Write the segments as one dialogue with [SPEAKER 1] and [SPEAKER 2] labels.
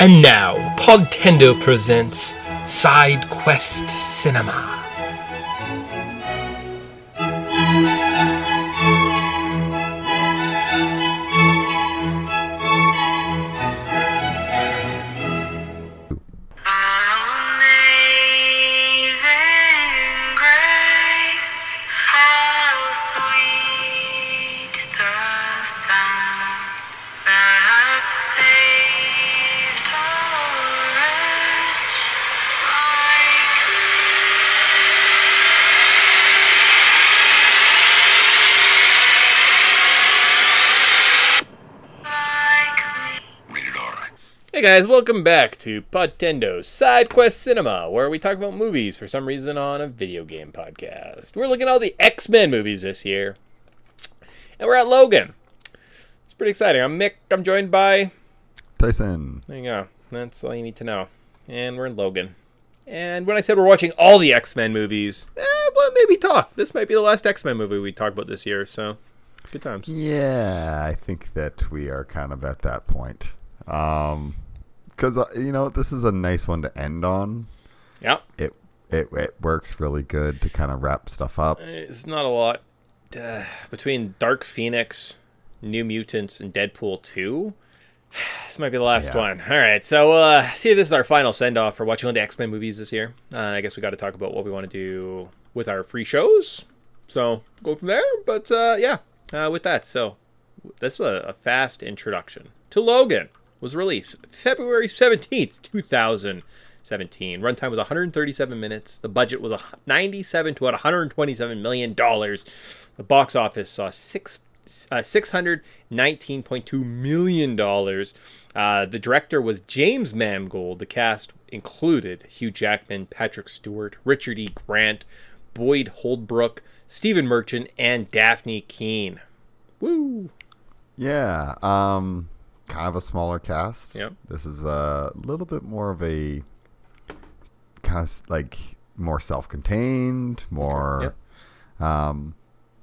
[SPEAKER 1] And now, Podtendo presents Side Quest Cinema.
[SPEAKER 2] Hey guys, welcome back to Podtendo's Side Quest Cinema, where we talk about movies for some reason on a video game podcast. We're looking at all the X Men movies this year, and we're at Logan. It's pretty exciting. I'm Mick. I'm joined by.
[SPEAKER 3] Tyson.
[SPEAKER 2] There you go. That's all you need to know. And we're in Logan. And when I said we're watching all the X Men movies, eh, well, maybe talk. This might be the last X Men movie we talk about this year, so good times.
[SPEAKER 3] Yeah, I think that we are kind of at that point. Um, because uh, you know this is a nice one to end on.
[SPEAKER 2] Yeah.
[SPEAKER 3] It it it works really good to kind of wrap stuff up.
[SPEAKER 2] It's not a lot uh, between Dark Phoenix, New Mutants, and Deadpool 2. This might be the last
[SPEAKER 3] Yeah.
[SPEAKER 2] one. All right, so uh, see this is our final send off for watching all the X Men movies this year. Uh, I guess we got to talk about what we want to do with our free shows. So go from there. But uh, yeah, uh, with that, so this is a, a fast introduction to Logan. Was released February seventeenth, two thousand seventeen. Runtime was 137 minutes. The budget was a 97 to 127 million dollars. The box office saw six. Uh, six hundred nineteen point two million dollars. Uh, the director was James Mangold. The cast included Hugh Jackman, Patrick Stewart, Richard E. Grant, Boyd Holbrook, Stephen Merchant, and Dafne Keen. Woo!
[SPEAKER 3] Yeah. Um, kind of a smaller cast.
[SPEAKER 2] Yep.
[SPEAKER 3] This is a little bit more of a kind of like more self-contained, more. Um,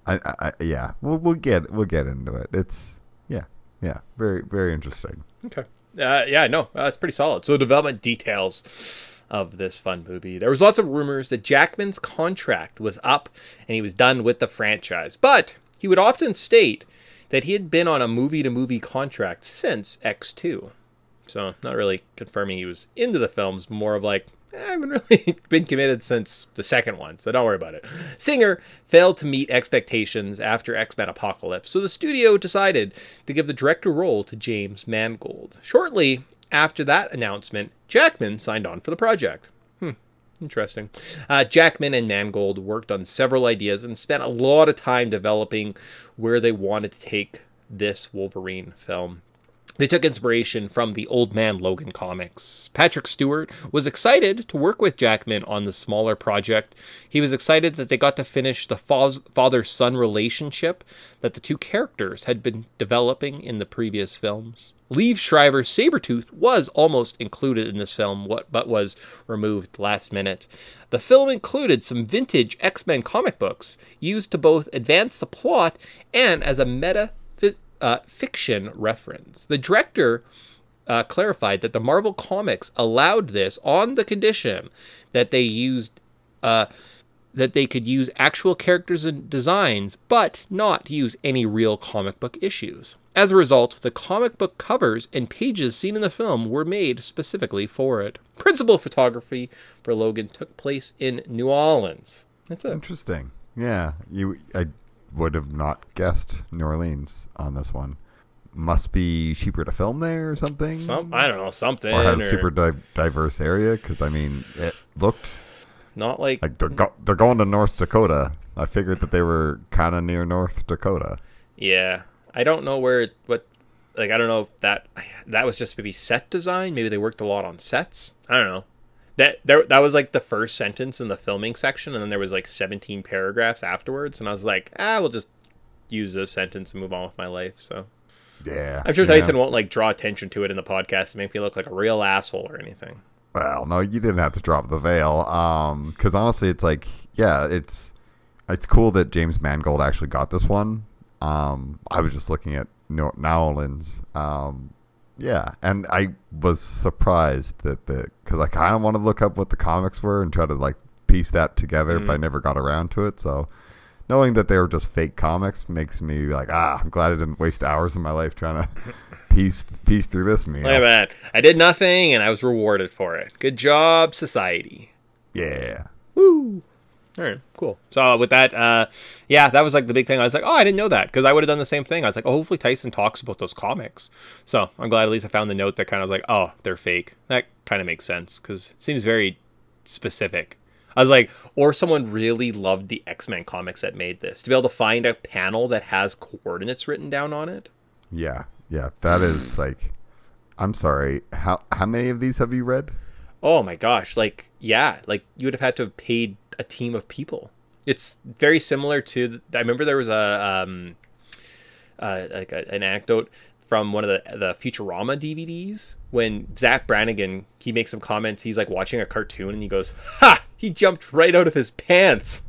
[SPEAKER 3] I, I, I yeah. We'll we'll get we'll get into it. It's yeah yeah very very interesting.
[SPEAKER 2] Okay. Uh, yeah, no, uh, it's pretty solid. So, development details of this fun movie. There was lots of rumors that Jackman's contract was up and he was done with the franchise, but he would often state that he had been on a movie-to-movie contract since X2. So, not really confirming he was into the films, more of like, eh, I haven't really been committed since the second one, so don't worry about it. Singer failed to meet expectations after X Men Apocalypse, so the studio decided to give the director role to James Mangold. Shortly after that announcement, Jackman signed on for the project. Interesting. Uh, Jackman and Mangold worked on several ideas and spent a lot of time developing where they wanted to take this Wolverine film. They took inspiration from the Old Man Logan comics. Patrick Stewart was excited to work with Jackman on the smaller project. He was excited that they got to finish the father son relationship that the two characters had been developing in the previous films. Liev Schreiber's Sabretooth was almost included in this film, but was removed last minute. The film included some vintage X Men comic books used to both advance the plot and as a meta uh, fiction reference. The director uh, clarified that the Marvel Comics allowed this on the condition that they used uh, that they could use actual characters and designs, but not use any real comic book issues. As a result, the comic book covers and pages seen in the film were made specifically for it. Principal photography for Logan took place in New Orleans. That's it.
[SPEAKER 3] Interesting. Yeah, you. I would have not guessed New Orleans on this one. Must be cheaper to film there or something.
[SPEAKER 2] Some I don't know something
[SPEAKER 3] or has
[SPEAKER 2] or
[SPEAKER 3] a super di- diverse area because I mean it looked
[SPEAKER 2] not like
[SPEAKER 3] like they're go- they're going to North Dakota. I figured that they were kind of near North Dakota.
[SPEAKER 2] Yeah, I don't know where what like I don't know if that that was just maybe set design. Maybe they worked a lot on sets. I don't know. That there that was like the first sentence in the filming section, and then there was like 17 paragraphs afterwards, and I was like, ah, we'll just use this sentence and move on with my life. So
[SPEAKER 3] Yeah,
[SPEAKER 2] I'm sure
[SPEAKER 3] yeah.
[SPEAKER 2] Tyson won't like draw attention to it in the podcast and make me look like a real asshole or anything.
[SPEAKER 3] Well, no, you didn't have to drop the veil. Um, because honestly, it's like, yeah, it's it's cool that James Mangold actually got this one. Um, I was just looking at New New Orleans. Um, yeah, and I was surprised that the because I kind of want to look up what the comics were and try to like piece that together, but I never got around to it. So knowing that they were just fake comics makes me like, ah, I'm glad I didn't waste hours of my life trying to piece piece through this meal.
[SPEAKER 2] At that. I did nothing and I was rewarded for it. Good job, society.
[SPEAKER 3] Yeah,
[SPEAKER 2] Woo. All right, cool. So with that, uh, yeah, that was like the big thing. I was like, oh, I didn't know that because I would have done the same thing. I was like, oh, hopefully Tyson talks about those comics. So I'm glad at least I found the note that kind of was like, oh, they're fake. That kind of makes sense because it seems very specific. I was like, or someone really loved the X Men comics that made this to be able to find a panel that has coordinates written down on it.
[SPEAKER 3] yeah, yeah. That is like, I'm sorry. How how many of these have you read?
[SPEAKER 2] Oh my gosh, like yeah, like you would have had to have paid a team of people. It's very similar to I remember there was a um uh, like a, an anecdote from one of the the Futurama DVDs when Zapp Brannigan he makes some comments. He's like watching a cartoon and he goes, "Ha! He jumped right out of his pants."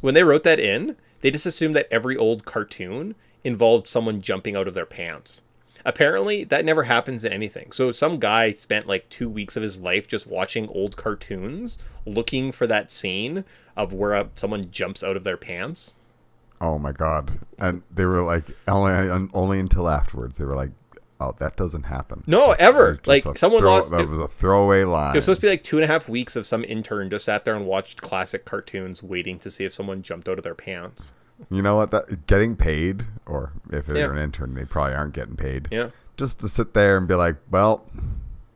[SPEAKER 2] When they wrote that in, they just assumed that every old cartoon involved someone jumping out of their pants. Apparently, that never happens in anything. So, some guy spent like two weeks of his life just watching old cartoons, looking for that scene of where uh, someone jumps out of their pants.
[SPEAKER 3] Oh my god! And they were like only only until afterwards they were like, oh, that doesn't happen.
[SPEAKER 2] No, ever. Like, someone
[SPEAKER 3] throw-
[SPEAKER 2] lost-
[SPEAKER 3] That was a throwaway line.
[SPEAKER 2] It was supposed to be like two and a half weeks of some intern just sat there and watched classic cartoons, waiting to see if someone jumped out of their pants.
[SPEAKER 3] You know what? That getting paid, or if they're
[SPEAKER 2] Yeah.
[SPEAKER 3] an intern, they probably aren't getting paid.
[SPEAKER 2] Yeah.
[SPEAKER 3] Just to sit there and be like, well,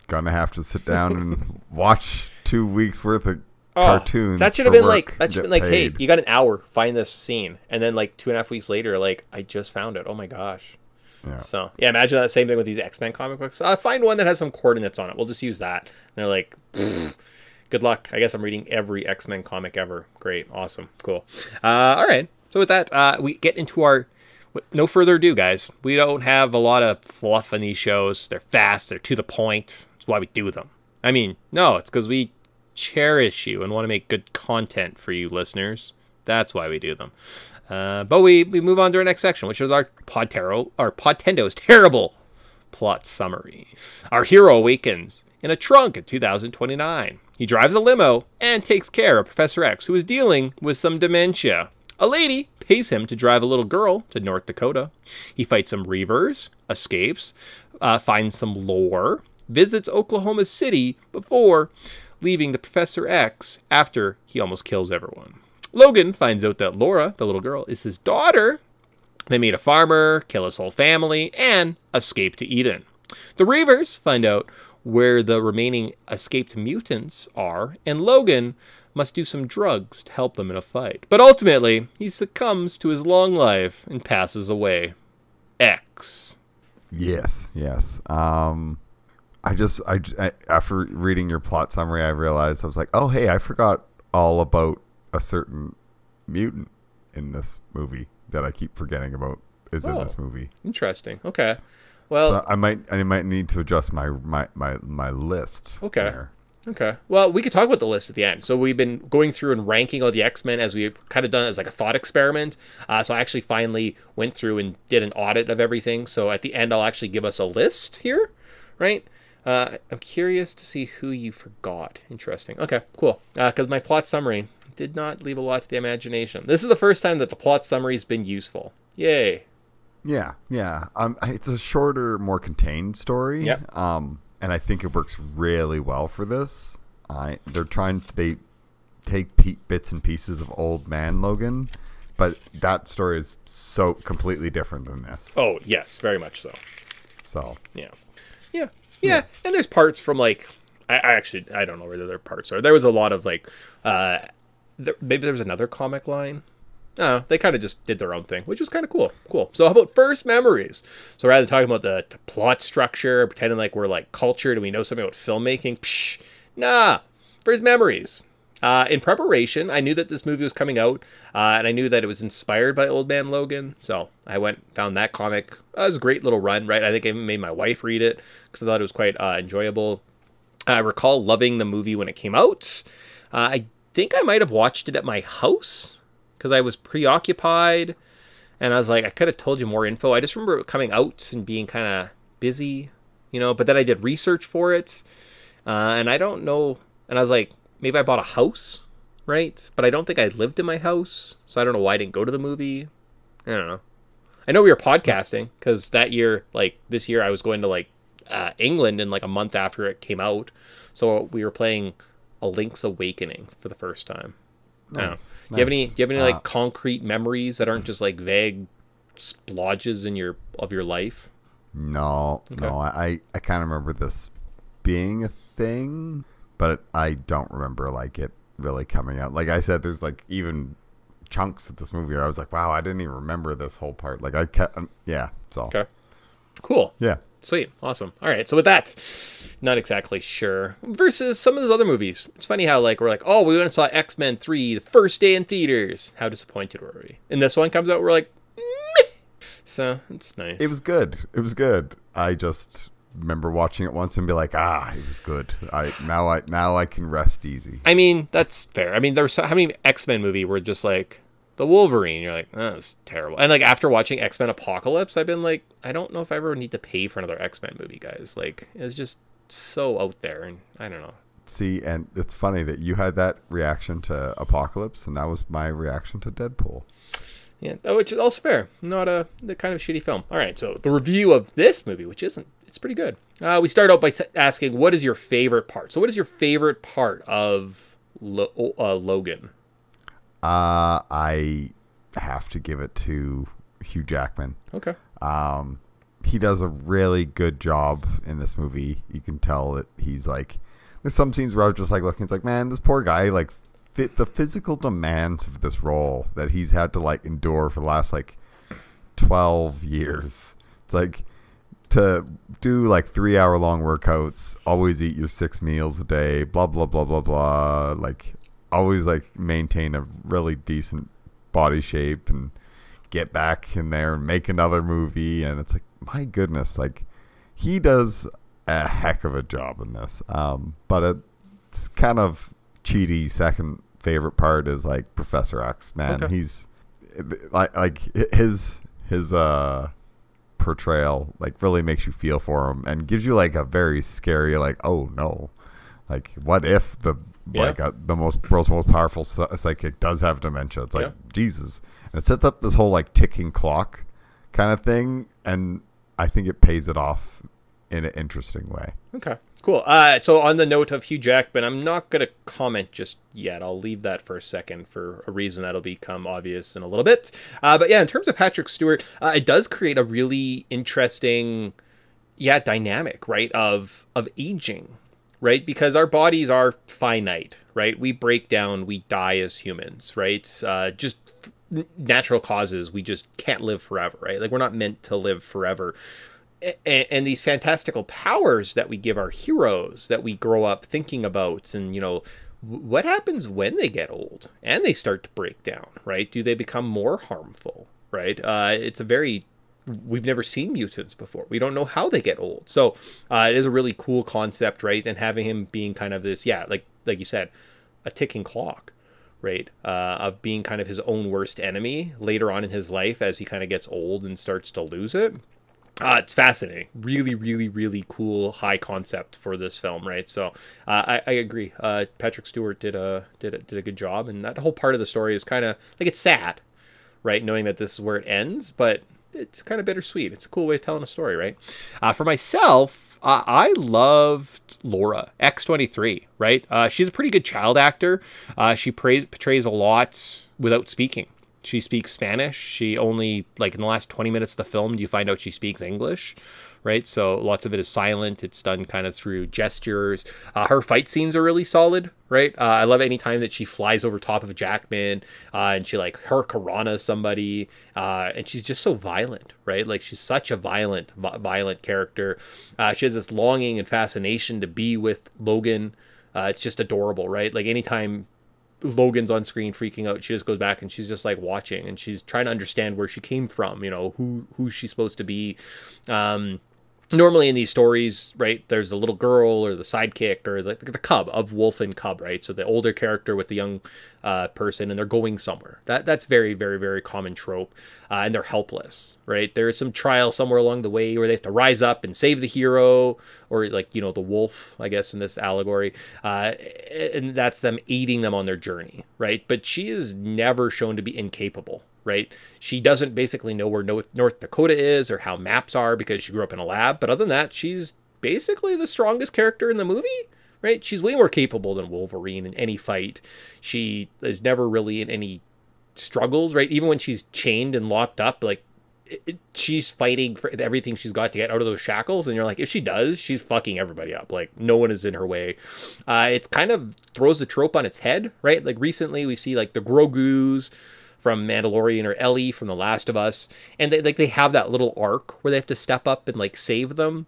[SPEAKER 3] gonna have to sit down and watch two weeks worth of cartoons.
[SPEAKER 2] Oh, That should have been like that should have been like, hey, you got an hour, find this scene, and then like two and a half weeks later, like I just found it. Oh my gosh.
[SPEAKER 3] Yeah.
[SPEAKER 2] So yeah, imagine that same thing with these X Men comic books. Uh, find one that has some coordinates on it. We'll just use that. And they're like, good luck. I guess I'm reading every X Men comic ever. Great, awesome, cool. Uh, all right. So with that, uh, we get into our. No further ado, guys. We don't have a lot of fluff in these shows. They're fast. They're to the point. That's why we do them. I mean, no, it's because we cherish you and want to make good content for you listeners. That's why we do them. Uh, but we, we move on to our next section, which is our Podtero, our Podtendo's terrible plot summary. Our hero awakens in a trunk in 2029. He drives a limo and takes care of Professor X, who is dealing with some dementia. A lady pays him to drive a little girl to North Dakota. He fights some Reavers, escapes, uh, finds some lore, visits Oklahoma City before leaving the Professor X after he almost kills everyone. Logan finds out that Laura, the little girl, is his daughter. They meet a farmer, kill his whole family, and escape to Eden. The Reavers find out where the remaining escaped mutants are, and Logan must do some drugs to help them in a fight. But ultimately, he succumbs to his long life and passes away. X.
[SPEAKER 3] Yes, yes. Um, I just, I after reading your plot summary, I realized I was like, oh, hey, I forgot all about a certain mutant in this movie that I keep forgetting about is in
[SPEAKER 2] Oh.
[SPEAKER 3] this movie.
[SPEAKER 2] Interesting. Okay. Well,
[SPEAKER 3] So I might, I might need to adjust my my my, my list.
[SPEAKER 2] Okay.
[SPEAKER 3] there.
[SPEAKER 2] Okay. Well, we could talk about the list at the end. So we've been going through and ranking all the X Men as we've kind of done as like a thought experiment. Uh, so I actually finally went through and did an audit of everything. So at the end, I'll actually give us a list here, right? Uh, I'm curious to see who you forgot. Interesting. Okay, cool. Because my plot summary did not leave a lot to the imagination. This is the first time that the plot summary has been useful. Yay.
[SPEAKER 3] Yeah, yeah. Um, it's a shorter, more contained story.
[SPEAKER 2] Yep.
[SPEAKER 3] Um, and I think it works really well for this. I they're trying they take pe- bits and pieces of Old Man Logan, but that story is so completely different than this.
[SPEAKER 2] Oh yes, very much so.
[SPEAKER 3] So
[SPEAKER 2] Yeah. Yeah. Yeah. And there's parts from like I, I actually I don't know where the other parts are. There was a lot of like uh there, maybe there was another comic line. No, they kind of just did their own thing, which was kind of cool. Cool. So how about first memories? So rather than talking about the, the plot structure, pretending like we're like cultured and we know something about filmmaking, psh, nah. First memories. Uh, in preparation, I knew that this movie was coming out, uh, and I knew that it was inspired by Old Man Logan. So I went found that comic. Uh, it was a great little run, right? I think I even made my wife read it because I thought it was quite uh, enjoyable. I recall loving the movie when it came out. Uh, I think I might have watched it at my house because I was preoccupied, and I was like, I could have told you more info. I just remember coming out and being kind of busy, you know. But then I did research for it, uh, and I don't know. And I was like, maybe I bought a house, right? But I don't think I lived in my house, so I don't know why I didn't go to the movie. I don't know. I know we were podcasting because that year, like this year, I was going to like uh, England in like a month after it came out, so we were playing a Link's Awakening for the first time. I don't know.
[SPEAKER 3] Nice,
[SPEAKER 2] you have any? Do you have any
[SPEAKER 3] Uh,
[SPEAKER 2] like concrete memories that aren't just like vague splodges in your of your life?
[SPEAKER 3] No, no. I, I kind of remember this being a thing, but I don't remember like it really coming out. Like I said, there's like even chunks of this movie where I was like, wow, I didn't even remember this whole part. Like I kept, yeah. So
[SPEAKER 2] Okay, cool.
[SPEAKER 3] yeah,
[SPEAKER 2] Sweet. Awesome. All right. So with that, not exactly sure. Versus some of those other movies. It's funny how like we're like, oh, we went and saw X Men three the first day in theaters. How disappointed were we? And this one comes out, we're like, Meh. so it's nice.
[SPEAKER 3] it was good. It was good. I just remember watching it once and be like, ah, it was good. I now I now I can rest easy.
[SPEAKER 2] I mean, that's fair. I mean, there's so, how many X Men movie were just like the Wolverine? You're like, oh, it's terrible. And like after watching X Men Apocalypse, I've been like, I don't know if I ever need to pay for another X Men movie, guys. Like, it's just so out there, and I don't know.
[SPEAKER 3] See, and it's funny that you had that reaction to Apocalypse, and that was my reaction to Deadpool.
[SPEAKER 2] Yeah, which is also fair. Not a the kind of shitty film. All right, so the review of this movie, which isn't, it's pretty good. Uh, we start out by asking, what is your favorite part? So, what is your favorite part of Lo- uh, Logan?
[SPEAKER 3] Uh, I have to give it to Hugh Jackman.
[SPEAKER 2] Okay.
[SPEAKER 3] Um, he does a really good job in this movie. You can tell that he's like, there's some scenes where I was just like looking, it's like, man, this poor guy, like, fit the physical demands of this role that he's had to like endure for the last like 12 years. It's like to do like three hour long workouts, always eat your six meals a day, blah, blah, blah, blah, blah. Like, always like maintain a really decent body shape and get back in there and make another movie. And it's like, my goodness, like, he does a heck of a job in this. Um, but it's kind of cheaty. Second favorite part is like Professor X. Man,
[SPEAKER 2] Okay.
[SPEAKER 3] he's like like his his uh portrayal like really makes you feel for him and gives you like a very scary like oh no like what if the
[SPEAKER 2] Yeah.
[SPEAKER 3] like uh, the most world's most powerful psychic does have dementia it's like
[SPEAKER 2] Yeah.
[SPEAKER 3] jesus and it sets up this whole like ticking clock kind of thing and i think it pays it off in an interesting way
[SPEAKER 2] Okay, cool. Uh, so on the note of Hugh Jackman, I'm not going to comment just yet. I'll leave that for a second for a reason that'll become obvious in a little bit. Uh, but yeah, in terms of Patrick Stewart, uh, it does create a really interesting, yeah, dynamic, right? Of of aging, right? Because our bodies are finite, right? We break down, we die as humans, right? Uh, just natural causes, we just can't live forever, right? Like we're not meant to live forever and, and these fantastical powers that we give our heroes that we grow up thinking about and you know what happens when they get old and they start to break down right do they become more harmful right uh, it's a very we've never seen mutants before we don't know how they get old so uh, it is a really cool concept right and having him being kind of this yeah like like you said a ticking clock right uh, of being kind of his own worst enemy later on in his life as he kind of gets old and starts to lose it uh, it's fascinating. Really, really, really cool high concept for this film, right? So uh, I, I agree. Uh, Patrick Stewart did a did a, did a good job, and that whole part of the story is kind of like it's sad, right? Knowing that this is where it ends, but it's kind of bittersweet. It's a cool way of telling a story, right? Uh, for myself, uh, I loved Laura X twenty three, right? Uh, she's a pretty good child actor. Uh, she portrays a lot without speaking. She speaks Spanish. She only like in the last 20 minutes of the film do you find out she speaks English, right? So lots of it is silent. It's done kind of through gestures. Uh, her fight scenes are really solid, right? Uh, I love any time that she flies over top of Jackman uh, and she like her Karana somebody, uh, and she's just so violent, right? Like she's such a violent, violent character. Uh, she has this longing and fascination to be with Logan. Uh, it's just adorable, right? Like anytime Logan's on screen freaking out. She just goes back and she's just like watching and she's trying to understand where she came from, you know, who who's she supposed to be. Um normally in these stories, right, there's a little girl or the sidekick or the, the cub of wolf and cub, right? So the older character with the young uh, person, and they're going somewhere. That that's very, very, very common trope, uh, and they're helpless, right? There is some trial somewhere along the way where they have to rise up and save the hero, or like you know the wolf, I guess in this allegory, uh, and that's them aiding them on their journey, right? But she is never shown to be incapable, right? She doesn't basically know where North, Dakota is or how maps are because she grew up in a lab. But other than that, she's basically the strongest character in the movie, right? She's way more capable than Wolverine in any fight. She is never really in any struggles, right? Even when she's chained and locked up, like it, it- she's fighting for everything she's got to get out of those shackles. And you're like, if she does, she's fucking everybody up. Like no one is in her way. Uh, it's kind of throws the trope on its head, right? Like recently we see like the Grogu's from Mandalorian or Ellie from The Last of Us, and they like they have that little arc where they have to step up and like save them.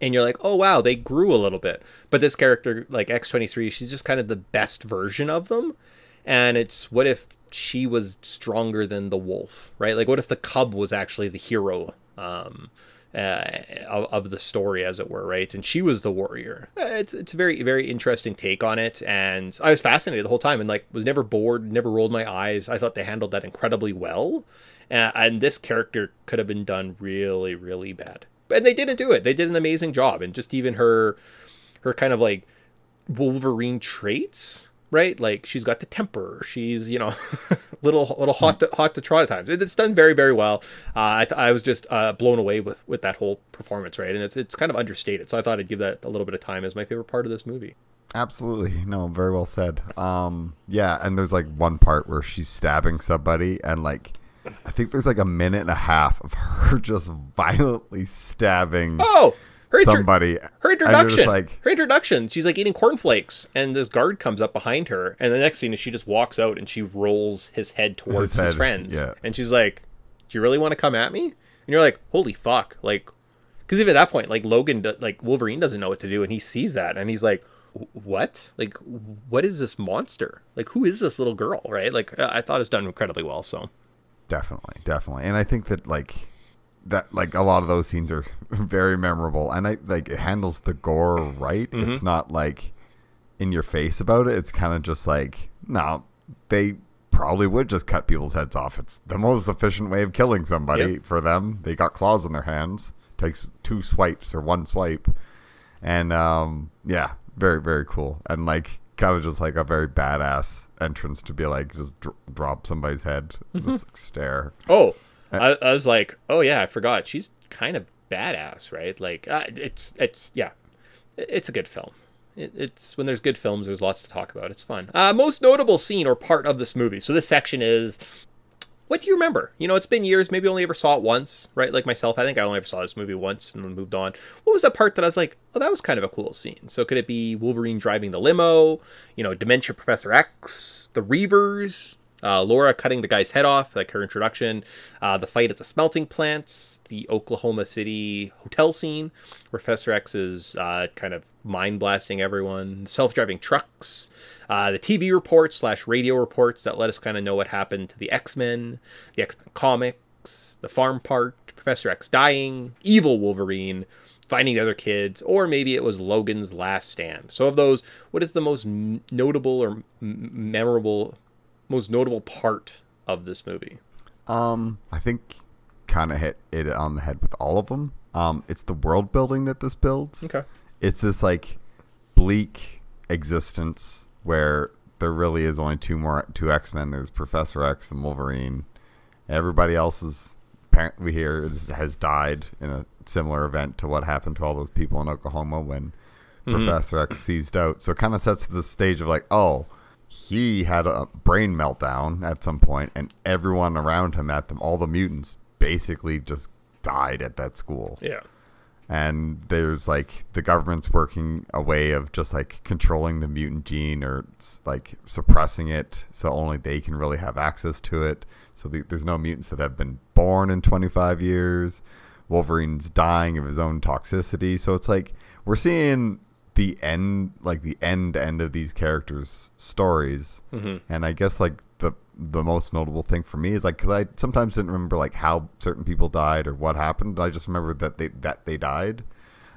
[SPEAKER 2] And you're like, oh wow, they grew a little bit. But this character, like X23, she's just kind of the best version of them. And it's what if she was stronger than the wolf, right? Like, what if the cub was actually the hero um, uh, of, of the story, as it were, right? And she was the warrior. Uh, It's it's a very very interesting take on it, and I was fascinated the whole time, and like was never bored, never rolled my eyes. I thought they handled that incredibly well, uh, and this character could have been done really really bad, and they didn't do it. They did an amazing job, and just even her her kind of like Wolverine traits, right? Like she's got the temper. She's you know little little hot to, hot to trot at times. It's done very very well. Uh, I, th- I was just uh, blown away with with that whole performance, right? And it's it's kind of understated. So I thought I'd give that a little bit of time as my favorite part of this movie.
[SPEAKER 3] Absolutely. No, very well said. Um, yeah, and there's like one part where she's stabbing somebody, and like, I think there's like a minute and a half of her just violently stabbing
[SPEAKER 2] Oh, her inter-
[SPEAKER 3] somebody.
[SPEAKER 2] her
[SPEAKER 3] and you're just
[SPEAKER 2] introduction.
[SPEAKER 3] like,
[SPEAKER 2] her introduction. She's like eating cornflakes, and this guard comes up behind her, and the next scene is she just walks out and she rolls his head towards his,
[SPEAKER 3] head,
[SPEAKER 2] friends,
[SPEAKER 3] yeah.
[SPEAKER 2] and she's like, "Do you really want to come at me?" And you're like, "Holy fuck!" Like, because even at that point, like Logan, like Wolverine doesn't know what to do, and he sees that, and he's like, "What? Like, what is this monster? Like, who is this little girl?" Right? Like, I thought it's done incredibly well. So,
[SPEAKER 3] Definitely, definitely. And I think that like that like a lot of those scenes are very memorable and I like it handles the gore right.
[SPEAKER 2] Mm-hmm.
[SPEAKER 3] It's not like in your face about it. It's kind of just like no, they probably would just cut people's heads off. It's the most efficient way of killing somebody
[SPEAKER 2] Yep.
[SPEAKER 3] for them. They got claws in their hands. Takes two swipes or one swipe. And um yeah, very very cool. And like kind of just like a very badass entrance to be like just dr- drop somebody's head,
[SPEAKER 2] Mm-hmm.
[SPEAKER 3] just stare.
[SPEAKER 2] Oh, I, I was like, oh yeah, I forgot. She's kind of badass, right? Like, uh, it's it's yeah, it's a good film. It, it's when there's good films, there's lots to talk about. It's fun. Uh, most notable scene or part of this movie. So this section is. What do you remember? You know, it's been years. Maybe only ever saw it once, right? Like myself, I think I only ever saw this movie once and then moved on. What was the part that I was like, oh, that was kind of a cool scene? So could it be Wolverine driving the limo? You know, Dementia Professor X, the Reavers, uh, Laura cutting the guy's head off, like her introduction, uh, the fight at the smelting plants, the Oklahoma City hotel scene, Professor X is uh, kind of mind blasting everyone, self driving trucks, uh, the TV reports slash radio reports that let us kind of know what happened to the X Men, the X Men comics, the farm part, Professor X dying, evil Wolverine, finding the other kids, or maybe it was Logan's last stand. So, of those, what is the most notable or memorable, most notable part of this movie?
[SPEAKER 3] Um, I think kind of hit it on the head with all of them. Um, it's the world building that this builds.
[SPEAKER 2] Okay.
[SPEAKER 3] It's this like bleak existence where there really is only two more two X Men. There's Professor X and Wolverine. Everybody else is apparently here is, has died in a similar event to what happened to all those people in Oklahoma when Professor X seized out. So it kind of sets the stage of like, oh, he had a brain meltdown at some point, and everyone around him at them, all the mutants, basically just died at that school.
[SPEAKER 2] Yeah.
[SPEAKER 3] and there's like the government's working a way of just like controlling the mutant gene or like suppressing it so only they can really have access to it. So the, there's no mutants that have been born in 25 years. Wolverine's dying of his own toxicity. So it's like we're seeing the end like the end end of these characters stories and i guess like the the most notable thing for me is like because I sometimes didn't remember like how certain people died or what happened. I just remembered that they that they died,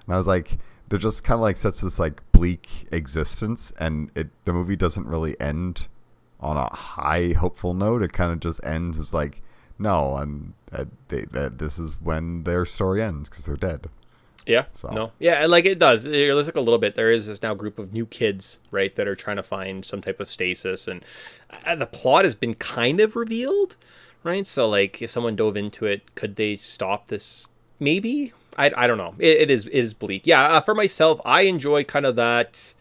[SPEAKER 3] and I was like, they're just kind of like sets this like bleak existence, and it the movie doesn't really end on a high hopeful note. It kind of just ends as like no, and uh, they, that this is when their story ends because they're dead.
[SPEAKER 2] Yeah.
[SPEAKER 3] So-
[SPEAKER 2] No. Yeah, like it does. It looks like a little bit. There is this now group of new kids, right, that are trying to find some type of stasis, and uh, the plot has been kind of revealed, right? So, like, if someone dove into it, could they stop this? Maybe. I, I don't know. It, it is it is bleak. Yeah. Uh, for myself, I enjoy kind of that.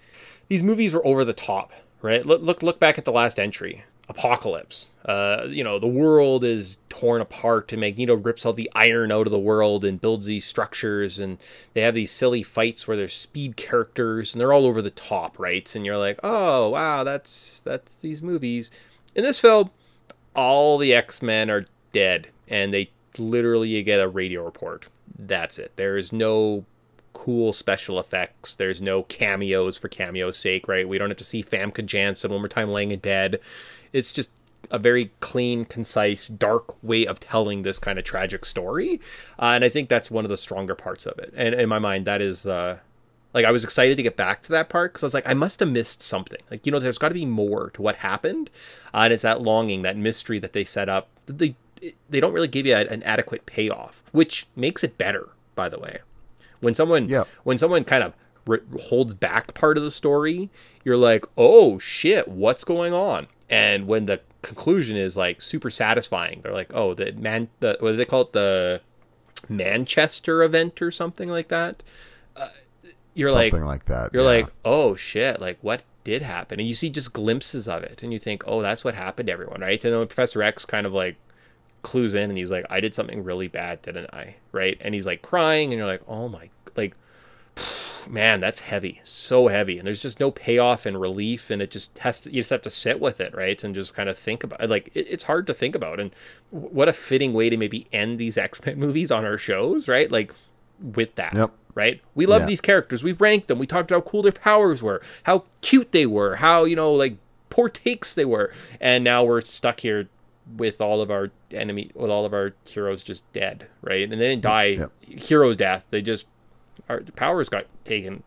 [SPEAKER 2] These movies were over the top, right? Look look look back at the last entry. Apocalypse. Uh, you know, the world is torn apart, and Magneto rips all the iron out of the world and builds these structures, and they have these silly fights where there's speed characters, and they're all over the top, right? And you're like, oh wow, that's that's these movies. In this film, all the X Men are dead, and they literally get a radio report. That's it. There is no cool special effects. There's no cameos for cameo's sake, right? We don't have to see Famke Janssen one more time laying in bed. It's just a very clean, concise, dark way of telling this kind of tragic story, uh, and I think that's one of the stronger parts of it. And in my mind, that is. Uh, like I was excited to get back to that part because I was like, I must have missed something. Like you know, there's got to be more to what happened, uh, and it's that longing, that mystery that they set up. They they don't really give you a- an adequate payoff, which makes it better. By the way, when someone
[SPEAKER 3] Yeah.
[SPEAKER 2] when someone kind of re- holds back part of the story, you're like, oh shit, what's going on? And when the conclusion is like super satisfying, they're like, oh, the man, the what do they call it, the Manchester event or something like that. Uh, you're like,
[SPEAKER 3] Something like that.
[SPEAKER 2] you're
[SPEAKER 3] yeah.
[SPEAKER 2] like, oh shit, like what did happen? And you see just glimpses of it, and you think, oh, that's what happened to everyone, right? And then Professor X kind of like clues in, and he's like, I did something really bad, didn't I? Right? And he's like crying, and you're like, oh my, like, man, that's heavy, so heavy, and there's just no payoff and relief, and it just has to, you just have to sit with it, right? And just kind of think about it. Like, it, it's hard to think about, and what a fitting way to maybe end these X Men movies on our shows, right? Like, with that
[SPEAKER 3] Yep.
[SPEAKER 2] right? We love
[SPEAKER 3] Yeah.
[SPEAKER 2] these characters. We ranked them. We talked about how cool their powers were, how cute they were, how you know like poor takes they were, and now we're stuck here with all of our enemy, with all of our heroes just dead, right? And they didn't die
[SPEAKER 3] Yep.
[SPEAKER 2] hero death. They just our powers got taken,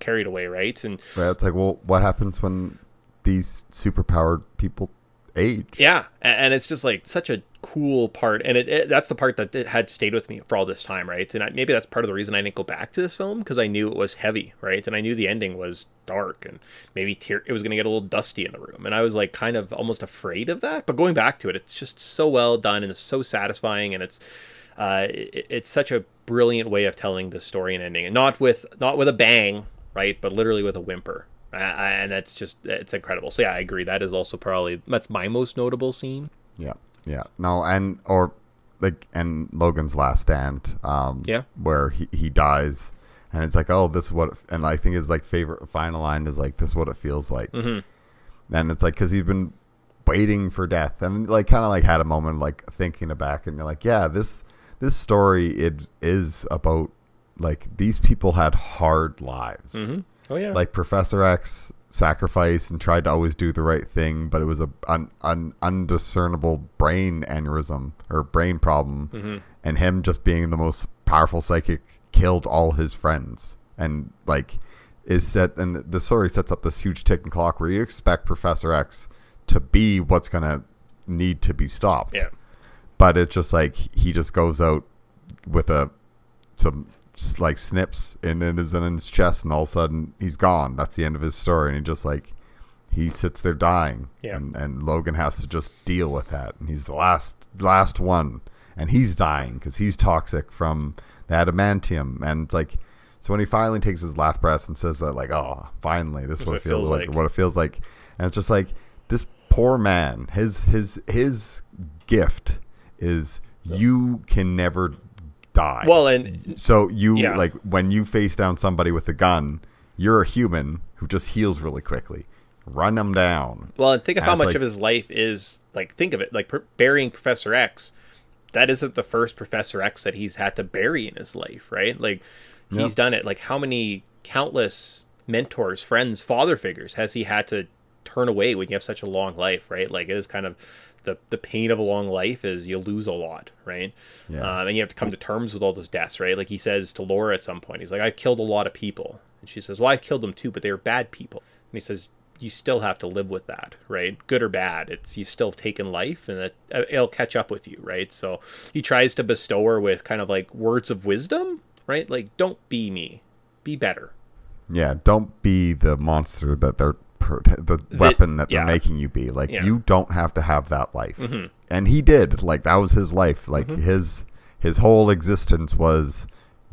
[SPEAKER 2] carried away, right? And
[SPEAKER 3] Right, it's like, well, what happens when these superpowered people age?
[SPEAKER 2] Yeah, and it's just like such a cool part, and it, it that's the part that had stayed with me for all this time, right? And I, maybe that's part of the reason I didn't go back to this film because I knew it was heavy, right? And I knew the ending was dark, and maybe tear, it was going to get a little dusty in the room, and I was like kind of almost afraid of that. But going back to it, it's just so well done and it's so satisfying, and it's uh, it, it's such a brilliant way of telling the story and ending, and not with not with a bang, right? But literally with a whimper. And that's just it's incredible. So yeah, I agree. That is also probably that's my most notable scene.
[SPEAKER 3] Yeah, yeah. No, and or like and Logan's last stand, um,
[SPEAKER 2] Yeah.
[SPEAKER 3] where he he dies, and it's like, oh, this is what, and I think his like favorite final line is like, this is what it feels like,
[SPEAKER 2] Mm-hmm.
[SPEAKER 3] and it's like because he's been waiting for death, and like kind of like had a moment like thinking back, and you're like, yeah, this this story it is about like these people had hard lives. Mm-hmm.
[SPEAKER 2] Oh yeah.
[SPEAKER 3] like Professor X sacrificed and tried to always do the right thing, but it was a an, an undiscernible brain aneurysm or brain problem, mm-hmm. and him just being the most powerful psychic killed all his friends, and like is set and the story sets up this huge ticking clock where you expect Professor X to be what's gonna need to be stopped,
[SPEAKER 2] yeah.
[SPEAKER 3] But it's just like he just goes out with a some like snips in, in his in his chest and all of a sudden he's gone. That's the end of his story and he just like he sits there dying.
[SPEAKER 2] Yeah.
[SPEAKER 3] and, and logan has to just deal with that and he's the last last one and he's dying because he's toxic from the adamantium. And it's like so when he finally takes his last breath and says that like oh finally this is what, it feels, like, what it feels like. And it's just like this poor man his his his gift is you can never die
[SPEAKER 2] Well, and
[SPEAKER 3] so you
[SPEAKER 2] Yeah.
[SPEAKER 3] like when you face down somebody with a gun you're a human who just heals really quickly run them down
[SPEAKER 2] well, and think of
[SPEAKER 3] And
[SPEAKER 2] how much
[SPEAKER 3] like-
[SPEAKER 2] of his life is like. Think of it, like per- burying Professor X. That isn't the first Professor X that he's had to bury in his life, right? Like he's done it. Like how many countless mentors, friends, father figures has he had to turn away when you have such a long life, right? Like it is kind of the the pain of a long life is you lose a lot, right?
[SPEAKER 3] Yeah.
[SPEAKER 2] Um, and you have to come to terms with all those deaths, right? Like he says to Laura at some point, he's like, "I've killed a lot of people," and she says, "Well, I've killed them too, but they were bad people." And he says, "You still have to live with that, right? Good or bad, it's you've still taken life, and it, uh, it'll catch up with you, right?" So he tries to bestow her with kind of like words of wisdom, right? Like, don't be me, be better.
[SPEAKER 3] Yeah, don't be the monster that they're prote- the weapon that they're making you be. Like
[SPEAKER 2] Yeah. Mm-hmm.
[SPEAKER 3] you don't have to have that life. And he did. Like that was his life. Like his his whole existence was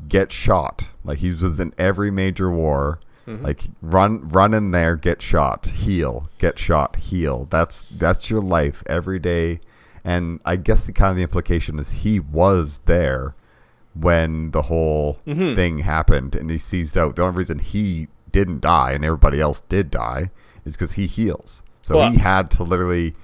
[SPEAKER 3] get shot. Like he was in every major war.
[SPEAKER 2] Mm-hmm.
[SPEAKER 3] Like run run in there, get shot, heal, get shot, heal. That's that's your life every day. And I guess the kind of the implication is he was there when the whole
[SPEAKER 2] Mm-hmm.
[SPEAKER 3] thing happened and he seized out. The only reason he didn't die and everybody else did die is because he heals. So
[SPEAKER 2] Well-
[SPEAKER 3] he had to literally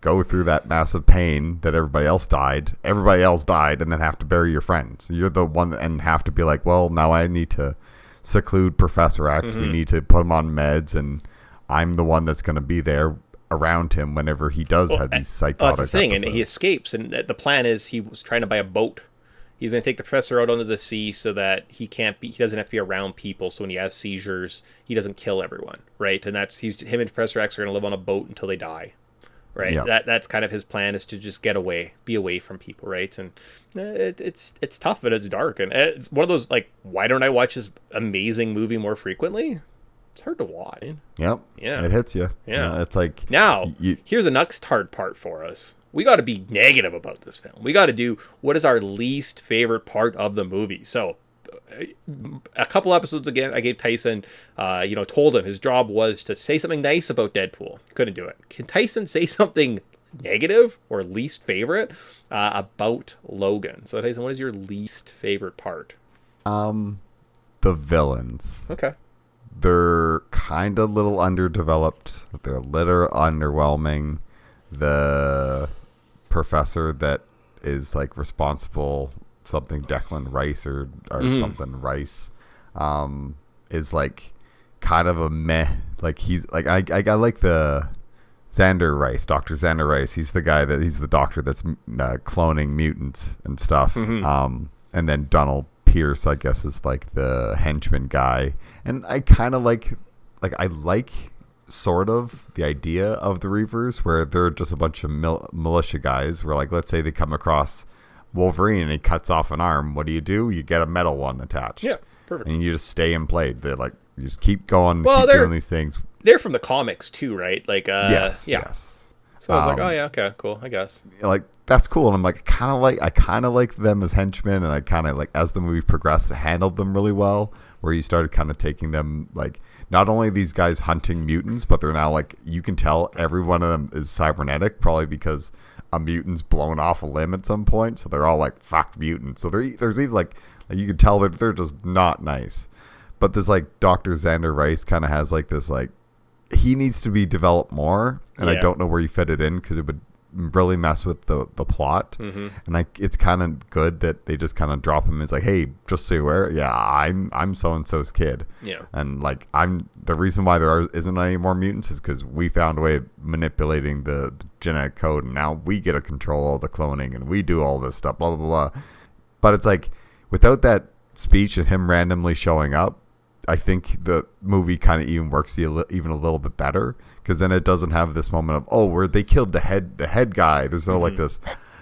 [SPEAKER 3] go through that massive pain that everybody else died. Everybody else died, and then have to bury your friends. You're the one and have to be like, well, now I need to seclude Professor X.
[SPEAKER 2] Mm-hmm.
[SPEAKER 3] We need to put him on meds, and I'm the one that's going to be there around him whenever he does have these
[SPEAKER 2] Well,
[SPEAKER 3] psychotic.
[SPEAKER 2] that's the thing, and he escapes. And the plan is he was trying to buy a boat. He's going to take the professor out onto the sea so that he can't be. He doesn't have to be around people. So when he has seizures, he doesn't kill everyone, right? And that's he's him and Professor X are going to live on a boat until they die, right?
[SPEAKER 3] Yeah.
[SPEAKER 2] That that's kind of his plan is to just get away, be away from people, right? And uh, it, it's it's tough, but it's dark, and uh, it's one of those like, why don't I watch this amazing movie more frequently? It's hard to watch.
[SPEAKER 3] Yep.
[SPEAKER 2] Yeah.
[SPEAKER 3] It hits you.
[SPEAKER 2] Yeah.
[SPEAKER 3] it's like
[SPEAKER 2] Now,
[SPEAKER 3] you-
[SPEAKER 2] here's the next hard part for us. We got to be negative about this film. We got to do what is our least favorite part of the movie. So, uh, a couple episodes again, I gave Tyson, uh, you know, told him his job was to say something nice about Deadpool. Couldn't do it. Can Tyson say something negative or least favorite uh, about Logan? So, Tyson, what is your least favorite part?
[SPEAKER 3] um the villains.
[SPEAKER 2] Okay.
[SPEAKER 3] they're kind of little underdeveloped. They're a little underwhelming. The professor that is like responsible, something Declan Rice or or something Rice, um, is like kind of a meh. Like he's like I I, I like the Zander Rice, Doctor Zander Rice. He's the guy that he's the doctor that's uh, cloning mutants and stuff. Um, and then Donald Pierce, I guess, is like the henchman guy. And I kind of like, like I like sort of the idea of the Reavers, where they're just a bunch of mil- militia guys. Where like, let's say they come across Wolverine and he cuts off an arm. What do you do? You get a metal one attached.
[SPEAKER 2] Yeah, perfect.
[SPEAKER 3] And you just stay and play. They're like, you just keep going,
[SPEAKER 2] Well,
[SPEAKER 3] keep
[SPEAKER 2] they're-
[SPEAKER 3] doing these things.
[SPEAKER 2] They're from the comics too, right? Like, uh,
[SPEAKER 3] yes,
[SPEAKER 2] yeah.
[SPEAKER 3] yes.
[SPEAKER 2] So I was like,
[SPEAKER 3] Um,
[SPEAKER 2] oh yeah, okay, cool, I guess.
[SPEAKER 3] like that's cool and i'm like kind of like i kind of like them as henchmen and i kind of like as the movie progressed handled them really well where you started kind of taking them like not only these guys hunting mutants but they're now like you can tell every one of them is cybernetic probably because a mutant's blown off a limb at some point so they're all like fuck mutants. So they're, there's even like you can tell that they're just not nice. But this like dr zander rice kind of has like this like he needs to be developed more and i don't know where you fit it in because it would really mess with the the plot
[SPEAKER 2] Mm-hmm.
[SPEAKER 3] and like it's kind of good that they just kind of drop him as like hey just so you're aware yeah i'm i'm so and so's kid
[SPEAKER 2] Yeah.
[SPEAKER 3] and like i'm the reason why there are, isn't any more mutants is because we found a way of manipulating the, the genetic code and now we get to control all the cloning and we do all this stuff blah blah blah but it's like without that speech and him randomly showing up I think the movie kind of even works the, even a little bit better because then it doesn't have this moment of oh where they killed the head the head guy. There's no like this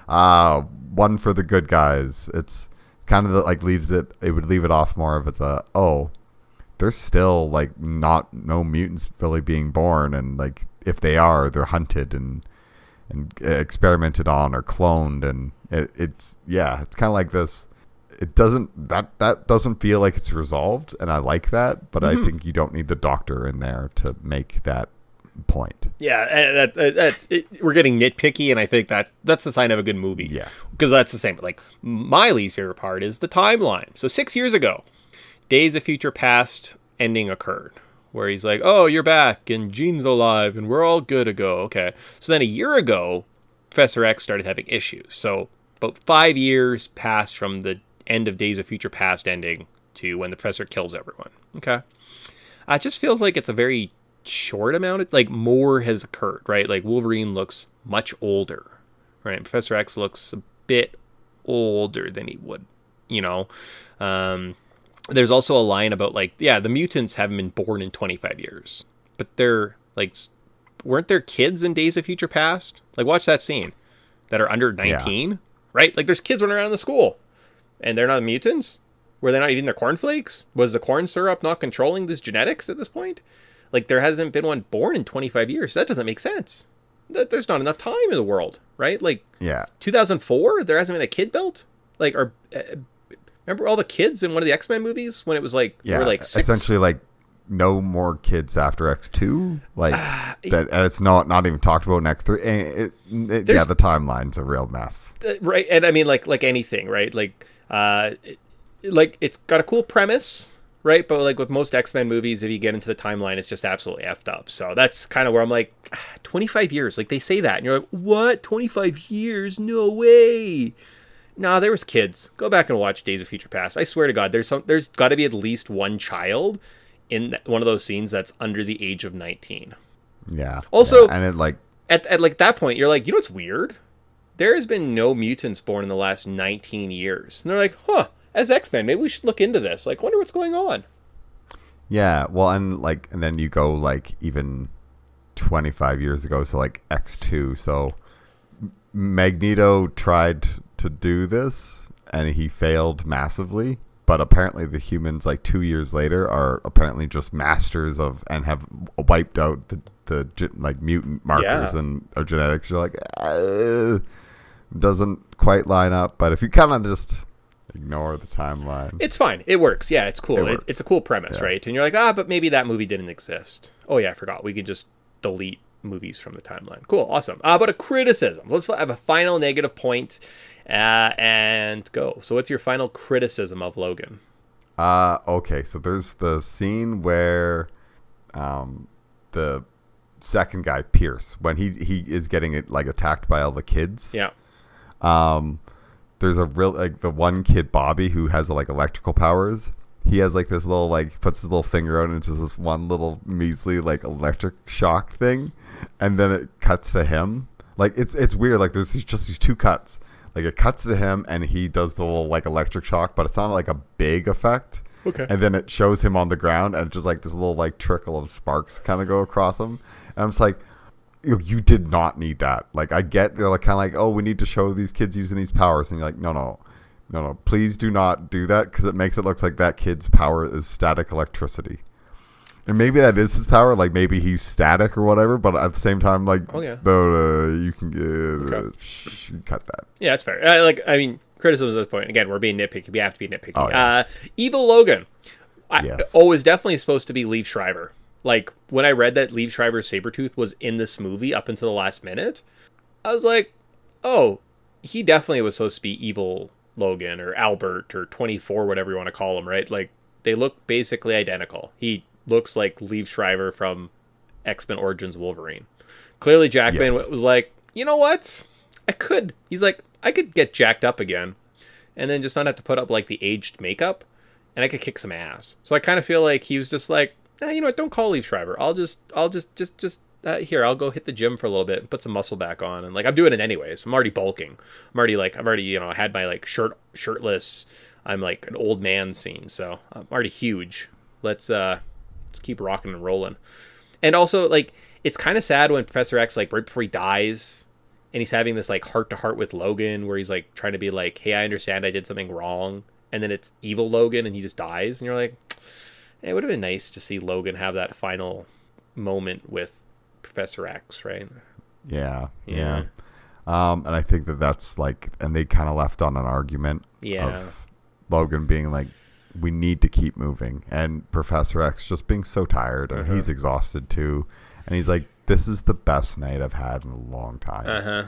[SPEAKER 3] uh one for the good guys. It's kind of the, like leaves it. It would leave it off more of it's a oh there's still like not no mutants really being born and like if they are they're hunted and and uh, experimented on or cloned and it, it's yeah it's kind of like this it doesn't that that doesn't feel like it's resolved and i like that but i mm-hmm. think you don't need the doctor in there to make that point
[SPEAKER 2] Yeah, eh, that, that, that's it, we're getting nitpicky, and I think that that's the sign of a good movie.
[SPEAKER 3] Yeah.
[SPEAKER 2] because that's the same. But like my least favorite part is the timeline. So six years ago, Days of Future Past ending occurred, where he's like, "Oh, you're back, and Jean's alive, and we're all good to go." Okay, so then a year ago, Professor X started having issues. So about five years passed from the end of Days of Future Past ending to when the Professor kills everyone. Okay, uh, it just feels like it's a very short amount of like more has occurred, right? Like Wolverine looks much older, right? Professor X looks a bit older than he would, you know. Um, there's also a line about like, yeah, the mutants haven't been born in 25 years, but they're like, weren't there kids in Days of Future Past? Like, watch that scene that are under 19, right? Like, there's kids running around in the school, and they're not mutants. Were they not eating their cornflakes? Was the corn syrup not controlling this genetics at this point? Like, there hasn't been one born in 25 years. That doesn't make sense. There's not enough time in the world, right? Like,
[SPEAKER 3] Yeah.
[SPEAKER 2] 2004 there hasn't been a kid built like or uh, remember all the kids in one of the x-men movies when it was like
[SPEAKER 3] Yeah.
[SPEAKER 2] were like six?
[SPEAKER 3] essentially, like no more kids after X two. Like that, and it's not not even talked about in X three. It, it, yeah, the timeline's a real mess.
[SPEAKER 2] Uh, right and i mean like like anything right like uh it, like it's got a cool premise right but like with most x-men movies if you get into the timeline it's just absolutely effed up so that's kind of where i'm like ah, 25 years like they say that and you're like what 25 years no way Nah, there was kids. Go back and watch Days of Future Past. I swear to God, there's some. There's got to be at least one child in one of those scenes that's under the age of 19.
[SPEAKER 3] Yeah.
[SPEAKER 2] Also-
[SPEAKER 3] yeah, and it like
[SPEAKER 2] At, at like that point, you're like, you know what's weird? There has been no mutants born in the last 19 years. And they're like, huh? As X Men, maybe we should look into this. Like, wonder what's going on.
[SPEAKER 3] Yeah, well, and like, and then you go like even 25 years ago, so like X2. So Magneto tried to do this and he failed massively. But apparently, the humans, like two years later, are apparently just masters of and have wiped out the, the like mutant markers
[SPEAKER 2] Yeah.
[SPEAKER 3] and or genetics. You're like, uh, doesn't quite line up. But if you kind of just ignore the timeline,
[SPEAKER 2] It's fine. It works. Yeah, it's cool.
[SPEAKER 3] It
[SPEAKER 2] It it's a cool premise,
[SPEAKER 3] Yeah.
[SPEAKER 2] right? And you're like, ah, but maybe that movie didn't exist. Oh yeah, I forgot. We could just delete movies from the timeline. Cool, awesome. Uh, but a criticism. Let's have a final negative point, uh, and go. So, what's your final criticism of Logan?
[SPEAKER 3] Uh okay, so there's the scene where um the second guy, Pierce, when he he is getting it like attacked by all the kids.
[SPEAKER 2] Yeah,
[SPEAKER 3] Um there's a real like the one kid Bobby who has like electrical powers. He has like this little like puts his little finger out into this one little measly like electric shock thing, and then it cuts to him. Like it's it's weird. Like there's these, just these two cuts. Like it cuts to him and he does the little like electric shock, but it's not like a big effect.
[SPEAKER 2] Okay.
[SPEAKER 3] And then it shows him on the ground and just like this little like trickle of sparks kind of go across him. And I'm just like, you, you did not need that. Like I get they're like kind of like, oh, we need to show these kids using these powers, and you're like, no, no, no, no, please do not do that because it makes it look like that kid's power is static electricity. And maybe that is his power, like maybe he's static or whatever. But at the same time, like,
[SPEAKER 2] Oh, yeah.
[SPEAKER 3] no, uh, you can get
[SPEAKER 2] Okay.
[SPEAKER 3] shh, you cut that.
[SPEAKER 2] yeah, that's fair. Uh, like, I mean, criticism at this point. Again, we're being nitpicky. We have to be nitpicky.
[SPEAKER 3] Oh, yeah.
[SPEAKER 2] uh, Evil Logan. I,
[SPEAKER 3] Yes.
[SPEAKER 2] Oh, is definitely supposed to be Liev Schreiber. Like when I read that Liev Schreiber's Sabretooth was in this movie up until the last minute, I was like, oh, he definitely was supposed to be Evil Logan or Albert or 24, whatever you want to call him, right? Like they look basically identical. He looks like Liev Schreiber from X Men Origins Wolverine. Clearly, Jackman
[SPEAKER 3] Yes.
[SPEAKER 2] was like, you know what? I could. He's like, I could get jacked up again, and then just not have to put up like the aged makeup, and I could kick some ass. So I kind of feel like he was just like, eh, you know what? Don't call Liev Schreiber. I'll just, I'll just, just, just uh, here. I'll go hit the gym for a little bit and put some muscle back on, and like I'm doing it anyways. I'm already bulking. I'm already like, I've already, you know, I had my like shirt shirtless. I'm like an old man scene, so I'm already huge. Let's uh, let's keep rocking and rolling. And also, like, it's kind of sad when Professor X, like, right before he dies, and he's having this, like, heart to heart with Logan, where he's, like, trying to be like, hey, I understand I did something wrong. And then it's evil Logan, and he just dies. And you're like, it would have been nice to see Logan have that final moment with Professor X, right?
[SPEAKER 3] Yeah,
[SPEAKER 2] Yeah.
[SPEAKER 3] yeah. Um, and I think that that's like, and they kind of left on an argument
[SPEAKER 2] Yeah.
[SPEAKER 3] of Logan being like, we need to keep moving, and Professor X just being so tired, and
[SPEAKER 2] Uh-huh.
[SPEAKER 3] he's exhausted too, and he's like, this is the best night I've had in a long time,
[SPEAKER 2] Uh huh.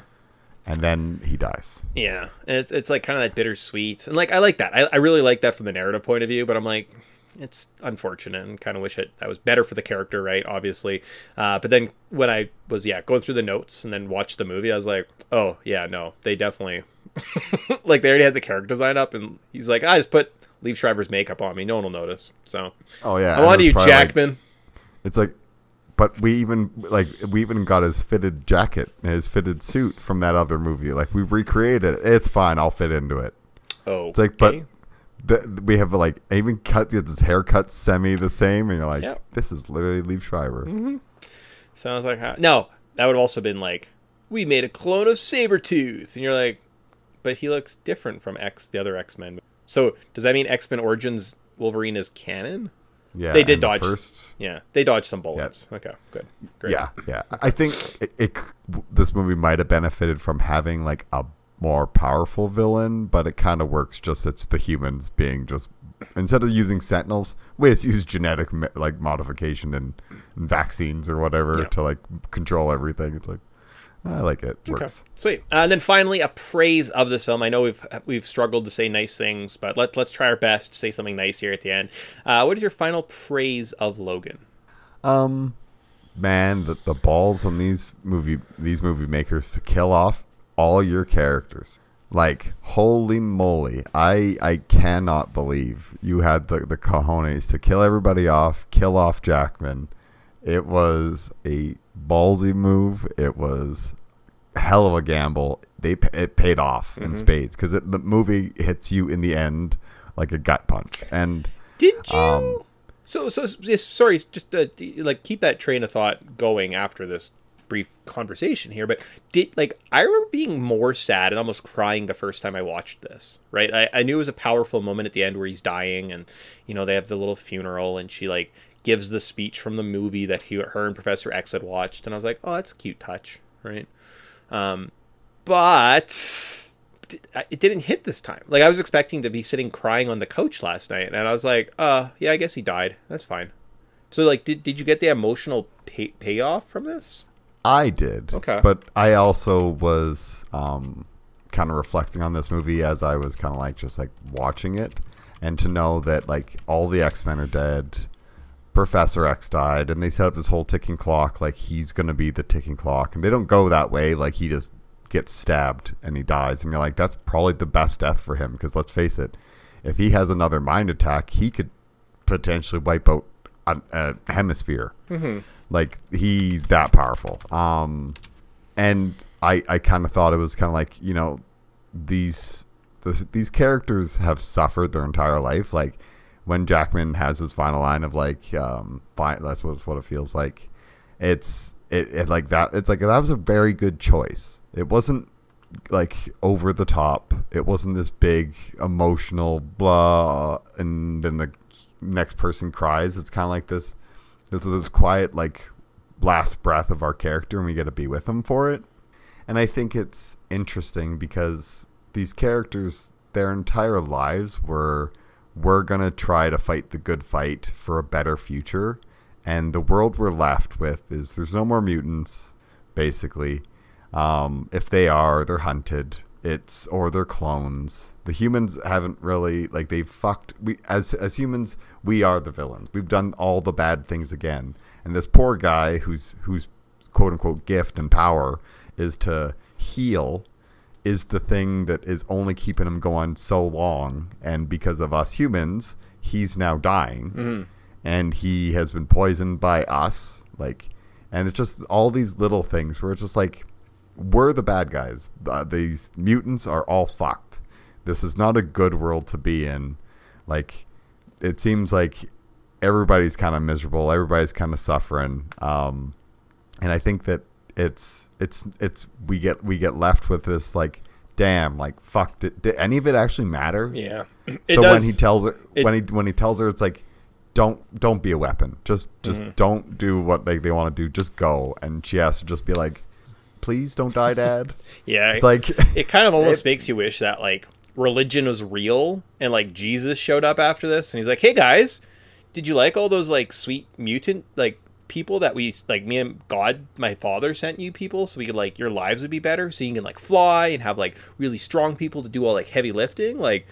[SPEAKER 3] and then he dies.
[SPEAKER 2] Yeah, and it's it's like kind of that bittersweet, and like I like that. I, I really like that from the narrative point of view, but I'm like, it's unfortunate, and kind of wish it that was better for the character, right? Obviously, uh, but then when I was yeah going through the notes and then watched the movie, I was like, oh yeah, no, they definitely like they already had the character design up, and he's like, I just put Liev Schreiber's makeup on me, no one will notice. So
[SPEAKER 3] Oh yeah,
[SPEAKER 2] I want you,
[SPEAKER 3] probably, like-
[SPEAKER 2] Jackman.
[SPEAKER 3] it's like but we even like we even got his fitted jacket, his fitted suit from that other movie. Like we've recreated it. It's fine. I'll fit into it.
[SPEAKER 2] Oh,
[SPEAKER 3] It's like, but the, we have like even cut his haircut semi the same, and you're like,
[SPEAKER 2] Yep.
[SPEAKER 3] this is literally Liev Schreiber. Mm-hmm.
[SPEAKER 2] sounds like how, no. That would have also been like we made a clone of Sabretooth, and you're like, but he looks different from X, the other X Men. So does that mean X Men Origins Wolverine is canon?
[SPEAKER 3] Yeah,
[SPEAKER 2] They did
[SPEAKER 3] and the
[SPEAKER 2] dodge.
[SPEAKER 3] first.
[SPEAKER 2] Yeah, they dodged some bullets. Okay, good. Great.
[SPEAKER 3] Yeah, yeah. I think it, it this movie might have benefited from having like a more powerful villain, but it kind of works. Just it's the humans being just instead of using sentinels, we just use genetic like modification and, and vaccines or whatever
[SPEAKER 2] Yeah.
[SPEAKER 3] to like control everything. It's like I like it.
[SPEAKER 2] Okay,
[SPEAKER 3] Works.
[SPEAKER 2] sweet. Uh, and then finally, a praise of this film. I know we've we've struggled to say nice things, but let let's try our best to say something nice here at the end. Uh, what is your final praise of Logan?
[SPEAKER 3] Um, man, the the balls on these movie these movie makers to kill off all your characters. Like holy moly, I I cannot believe you had the the cojones to kill everybody off, kill off Jackman. It was a ballsy move. It was hell of a gamble. They it paid off in spades because the movie hits you in the end like a gut punch. And
[SPEAKER 2] Did you?
[SPEAKER 3] Um,
[SPEAKER 2] so so sorry, just uh, like keep that train of thought going after this brief conversation here. But did like I remember being more sad and almost crying the first time I watched this. Right, I, I knew it was a powerful moment at the end where he's dying, and you know they have the little funeral, and she like gives the speech from the movie that he, her and Professor X had watched, and I was like, oh, that's a cute touch, right? Um, but it didn't hit this time. Like I was expecting to be sitting crying on the couch last night, and I was like, "Uh, yeah, I guess he died. That's fine." So, like, did did you get the emotional pay- payoff from this?
[SPEAKER 3] I did.
[SPEAKER 2] Okay.
[SPEAKER 3] But I also was um, kind of reflecting on this movie as I was kind of like just like watching it, and to know that like all the X Men are dead, Professor X died, and they set up this whole ticking clock like he's gonna be the ticking clock, and they don't go that way. Like he just gets stabbed and he dies, and you're like, that's probably the best death for him because let's face it, if he has another mind attack, he could potentially wipe out a, a hemisphere. Like he's that powerful. Um, and I I kind of thought it was kind of like you know these these characters have suffered their entire life. Like when Jackman has his final line of like um, fi- that's what what it feels like. It's it, it like that. It's like that was a very good choice. It wasn't like over the top. It wasn't this big emotional blah, and then the next person cries. It's kind of like this, this this quiet like last breath of our character, and we get to be with them for it. And I think it's interesting because these characters, their entire lives were we're gonna try to fight the good fight for a better future, and the world we're left with is there's no more mutants, basically. Um, if they are, they're hunted. It's or they're clones. The humans haven't really like they've fucked. We as as humans, we are the villains. We've done all the bad things again. And this poor guy, whose whose quote unquote gift and power is to heal, is the thing that is only keeping him going so long. And because of us humans, he's now dying, mm-hmm. and he has been poisoned by us. Like, and it's just all these little things where it's just like we're the bad guys. Uh, these mutants are all fucked. This is not a good world to be in. Like, it seems like everybody's kind of miserable. Everybody's kind of suffering. Um, and I think that it's it's it's we get we get left with this like, damn, like fuck. Did, did any of it actually matter?
[SPEAKER 2] Yeah,
[SPEAKER 3] So when he tells her
[SPEAKER 2] it-
[SPEAKER 3] when he when he tells her it's like don't don't be a weapon. Just just
[SPEAKER 2] Mm-hmm.
[SPEAKER 3] don't do what like they want to do. Just go. And she has to just be like, please don't die, Dad.
[SPEAKER 2] yeah,
[SPEAKER 3] It's like
[SPEAKER 2] it kind of almost makes you wish that like religion was real and like Jesus showed up after this and he's like, "Hey guys, did you like all those like sweet mutant like people that we like me and God, my father sent you people so we could like your lives would be better so you can like fly and have like really strong people to do all like heavy lifting? Like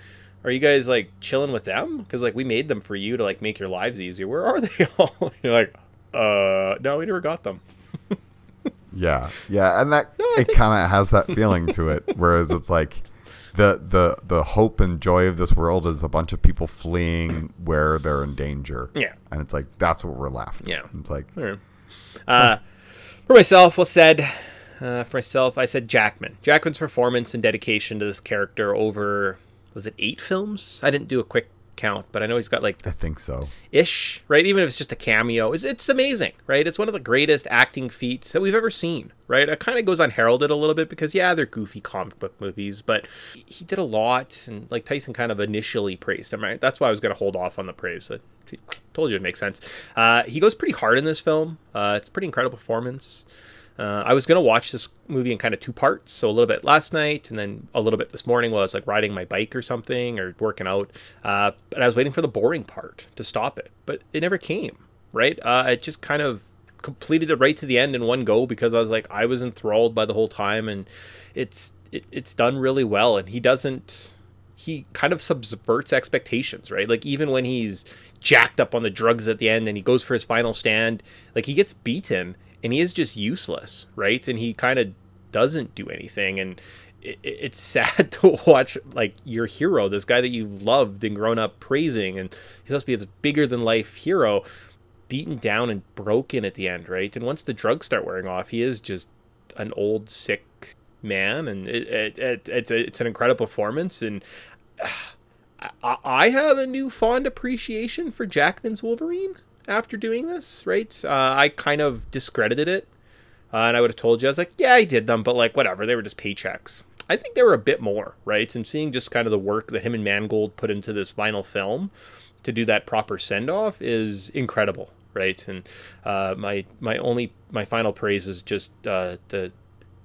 [SPEAKER 2] are you guys like chilling with them? Because like we made them for you to like make your lives easier. Where are they all? You're like uh no we never got them
[SPEAKER 3] Yeah, yeah, and that
[SPEAKER 2] No,
[SPEAKER 3] it
[SPEAKER 2] think-
[SPEAKER 3] kind of has that feeling to it. Whereas it's like the the the hope and joy of this world is a bunch of people fleeing where they're in danger.
[SPEAKER 2] Yeah.
[SPEAKER 3] and it's like that's what we're left.
[SPEAKER 2] Yeah.
[SPEAKER 3] it's like
[SPEAKER 2] Alright. Uh, for myself, well said. Uh, for myself, I said Jackman. Jackman's performance and dedication to this character over was it eight films? I didn't do a quick count, but I know he's got like
[SPEAKER 3] I think so.
[SPEAKER 2] ish, right? Even if it's just a cameo, it's, it's amazing, right? It's one of the greatest acting feats that we've ever seen, right? It kind of goes unheralded a little bit because, yeah, they're goofy comic book movies, but he did a lot, and like Tyson kind of initially praised him, right? That's why I was going to hold off on the praise. I told you it makes sense. Uh, he goes pretty hard in this film. Uh, it's a pretty incredible performance. Uh, I was gonna watch this movie in kind of two parts, so a little bit last night and then a little bit this morning while I was like riding my bike or something or working out. Uh, but I was waiting for the boring part to stop it, but it never came. Right? Uh, it just kind of completed it right to the end in one go because I was like I was enthralled by the whole time, and it's it, it's done really well, and he doesn't he kind of subverts expectations, right? Like even when he's jacked up on the drugs at the end and he goes for his final stand, like he gets beaten and he is just useless, right? And he kind of doesn't do anything and it, it's sad to watch like your hero, this guy that you've loved and grown up praising and he's supposed to be this bigger than life hero beaten down and broken at the end, right? And once the drugs start wearing off, he is just an old sick man and it, it, it, it's a, it's an incredible performance and I, I have a new fond appreciation for Jackman's Wolverine after doing this, right? Uh, I kind of discredited it. Uh, and I would have told you, I was like, yeah, I did them, but like, whatever. They were just paychecks. I think they were a bit more, right? And seeing just kind of the work that him and Mangold put into this final film to do that proper send off is incredible, right? And uh, my my only my final praise is just uh, the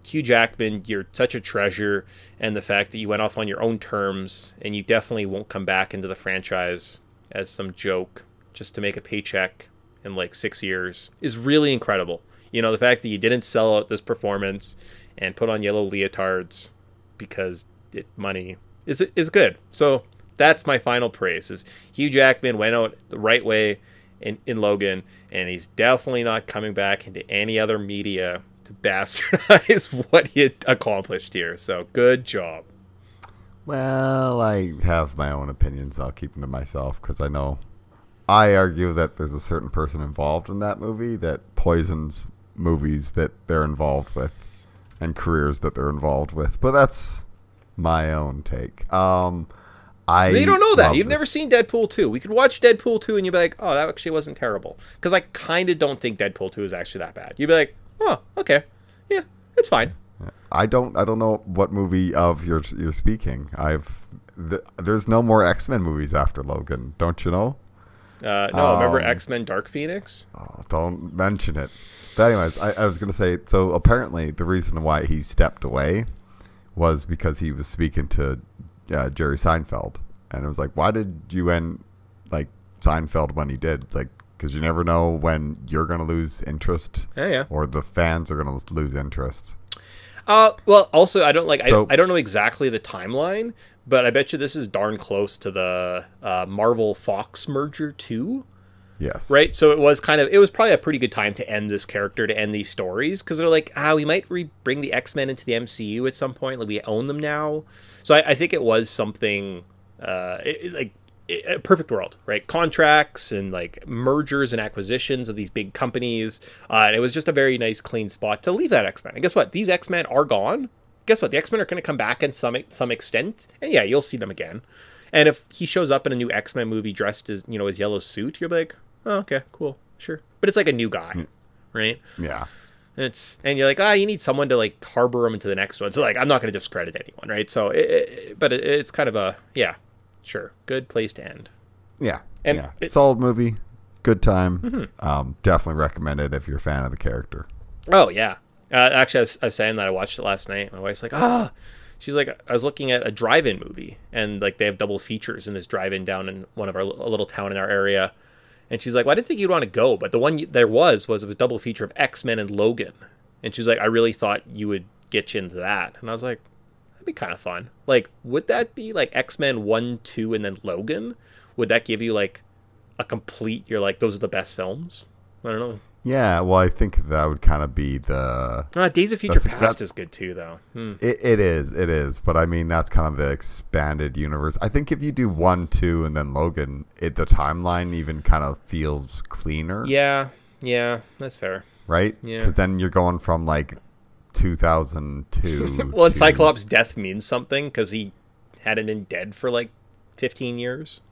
[SPEAKER 2] Hugh Jackman. You're such a treasure, and the fact that you went off on your own terms, and you definitely won't come back into the franchise as some joke just to make a paycheck in like six years is really incredible. You know, the fact that you didn't sell out this performance and put on yellow leotards because it, money is is good. So that's my final praise. Is Hugh Jackman went out the right way in, in Logan, and he's definitely not coming back into any other media to bastardize what he accomplished here. So good job.
[SPEAKER 3] Well, I have my own opinions. I'll keep them to myself because I know I argue that there's a certain person involved in that movie that poisons movies that they're involved with and careers that they're involved with. But that's my own take. Um, I
[SPEAKER 2] You don't know that. You've
[SPEAKER 3] this-
[SPEAKER 2] never seen Deadpool 2. We could watch Deadpool 2 and you'd be like, oh, that actually wasn't terrible. Because I kind of don't think Deadpool 2 is actually that bad. You'd be like, oh, okay. Yeah, it's fine.
[SPEAKER 3] I don't. I don't know what movie of you're you're speaking. I've th- there's no more X Men movies after Logan. Don't you know?
[SPEAKER 2] Uh, no, remember
[SPEAKER 3] Um,
[SPEAKER 2] X Men Dark Phoenix?
[SPEAKER 3] Oh, don't mention it. But anyways, I, I was gonna say. So apparently, the reason why he stepped away was because he was speaking to uh, Jerry Seinfeld, and it was like, why did you end like Seinfeld when he did? It's like because you never know when you're gonna lose interest,
[SPEAKER 2] Yeah, yeah.
[SPEAKER 3] or the fans are gonna lose interest.
[SPEAKER 2] Uh, well, also, I don't like.
[SPEAKER 3] So-
[SPEAKER 2] I, I don't know exactly the timeline, but I bet you this is darn close to the uh, Marvel Fox merger too.
[SPEAKER 3] Yes.
[SPEAKER 2] right? So it was kind of it was probably a pretty good time to end this character to end these stories because they're like, ah, we might re- bring the X Men into the MCU at some point. Like we own them now, so I, I think it was something uh, it, like it, a perfect world, right? Contracts and like mergers and acquisitions of these big companies, uh, and it was just a very nice, clean spot to leave that X Men. And guess what? These X Men are gone. Guess what? The X Men are going to come back in some some extent, and yeah, you'll see them again. And if he shows up in a new X Men movie dressed as you know his yellow suit, you're like, oh, okay, cool, sure. But it's like a new guy, right?
[SPEAKER 3] Yeah.
[SPEAKER 2] And it's and you're like, ah, you need someone to like harbor him into the next one. So like, I'm not going to discredit anyone, right? So, it, it, but it, it's kind of a yeah, sure, good place to end.
[SPEAKER 3] Yeah.
[SPEAKER 2] And
[SPEAKER 3] yeah. Solid movie. Good time.
[SPEAKER 2] Mm-hmm.
[SPEAKER 3] Um, definitely recommend it if you're a fan of the character.
[SPEAKER 2] Oh yeah. Uh, actually, I was, I was saying that I watched it last night. My wife's like, ah. She's like, I was looking at a drive-in movie, and like they have double features in this drive-in down in one of our a little town in our area. And she's like, well, I didn't think you'd want to go, but the one you, there was was it was a double feature of X Men and Logan. And she's like, I really thought you would get you into that. And I was like, that'd be kind of fun. Like, would that be like X Men one, two, and then Logan? Would that give you like a complete? You're like, those are the best films. I don't know.
[SPEAKER 3] Yeah. Well, I think that would kind of be the.
[SPEAKER 2] Uh, Days of Future Past is good too, though. Hmm.
[SPEAKER 3] It, it is. It is. But I mean, that's kind of the expanded universe. I think if you do one, two, and then Logan, it the timeline even kind of feels cleaner.
[SPEAKER 2] Yeah, yeah, that's fair.
[SPEAKER 3] right?
[SPEAKER 2] Yeah.
[SPEAKER 3] Because then you're going from like 2002.
[SPEAKER 2] Well, and
[SPEAKER 3] to-
[SPEAKER 2] Cyclops' death means something because he hadn't been dead for like 15 years.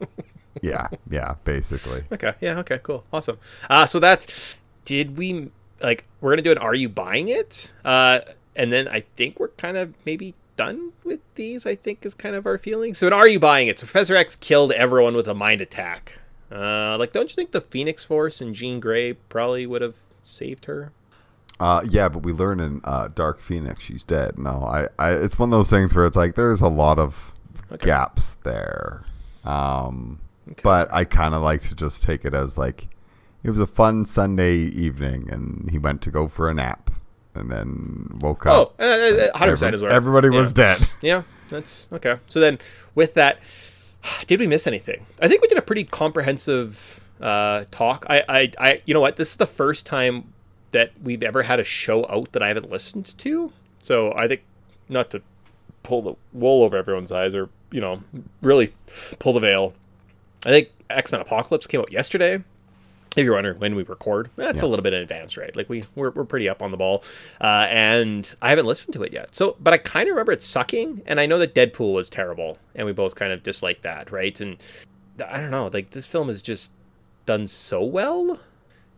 [SPEAKER 3] Yeah, yeah, basically.
[SPEAKER 2] okay. Yeah. Okay. Cool. Awesome. Uh, so that's. Did we like? We're gonna do an. Are you buying it? Uh, and then I think we're kind of maybe done with these. I think is kind of our feeling. So, an Are you buying it? So, Professor X killed everyone with a mind attack. Uh, like, don't you think the Phoenix Force and Jean Grey probably would have saved her?
[SPEAKER 3] Uh, yeah, but we learn in uh, Dark Phoenix she's dead. No, I, I, it's one of those things where it's like there's a lot of
[SPEAKER 2] Okay.
[SPEAKER 3] gaps there. Um, but I kind of like to just take it as like it was a fun Sunday evening, and he went to go for a nap, and then woke
[SPEAKER 2] Oh,
[SPEAKER 3] up.
[SPEAKER 2] uh, uh, 100% is where
[SPEAKER 3] everybody was
[SPEAKER 2] yeah.
[SPEAKER 3] dead.
[SPEAKER 2] Yeah, that's okay. So then, with that, did we miss anything? I think we did a pretty comprehensive uh, talk. I, I, I, you know what? This is the first time that we've ever had a show out that I haven't listened to. So I think not to pull the wool over everyone's eyes or you know really pull the veil. I think X Men Apocalypse came out yesterday. If you're wondering when we record, that's a little bit in advance, right? Like we we're, we're pretty up on the ball, uh, and I haven't listened to it yet. So, but I kind of remember it sucking, and I know that Deadpool was terrible, and we both kind of disliked that, right? And I don't know, like this film is just done so well.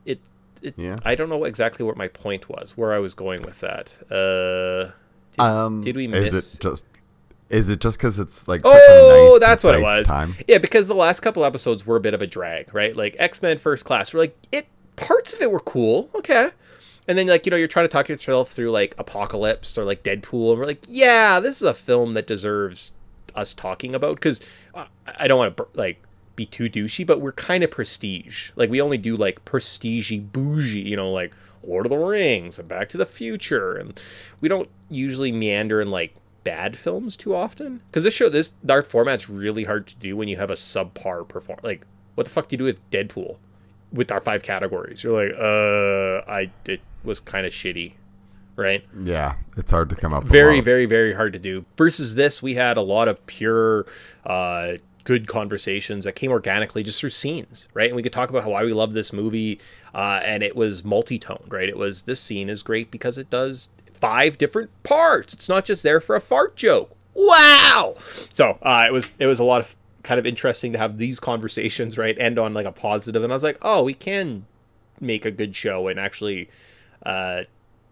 [SPEAKER 2] It, it
[SPEAKER 3] Yeah.
[SPEAKER 2] I don't know exactly what my point was, where I was going with that. Uh, did,
[SPEAKER 3] Um,
[SPEAKER 2] did we
[SPEAKER 3] Is
[SPEAKER 2] miss?
[SPEAKER 3] it just? Is it just because it's like such a
[SPEAKER 2] Oh,
[SPEAKER 3] nice,
[SPEAKER 2] that's what it was.
[SPEAKER 3] Time?
[SPEAKER 2] Yeah, because the last couple episodes were a bit of a drag, right? Like X Men First Class, we're like it. Parts of it were cool, okay, and then like you know you're trying to talk yourself through like Apocalypse or like Deadpool, and we're like, yeah, this is a film that deserves us talking about because uh, I don't want to like be too douchey, but we're kind of prestige. Like we only do like prestigey bougie, you know, like Lord of the Rings and Back to the Future, and we don't usually meander and like bad films too often. Because this show, this dark format's really hard to do when you have a subpar perform. Like, what the fuck do you do with Deadpool with our five categories? You're like, uh, I it was kind of shitty, right?
[SPEAKER 3] Yeah, it's hard to come up.
[SPEAKER 2] very very very hard to do versus this we had a lot of pure uh good conversations that came organically just through scenes right and we could talk about how why we love this movie uh and it was multi-toned right it was this scene is great because it does five different parts it's not just there for a fart joke wow so uh it was it was a lot of kind of interesting to have these conversations right end on like a positive and i was like oh we can make a good show and actually uh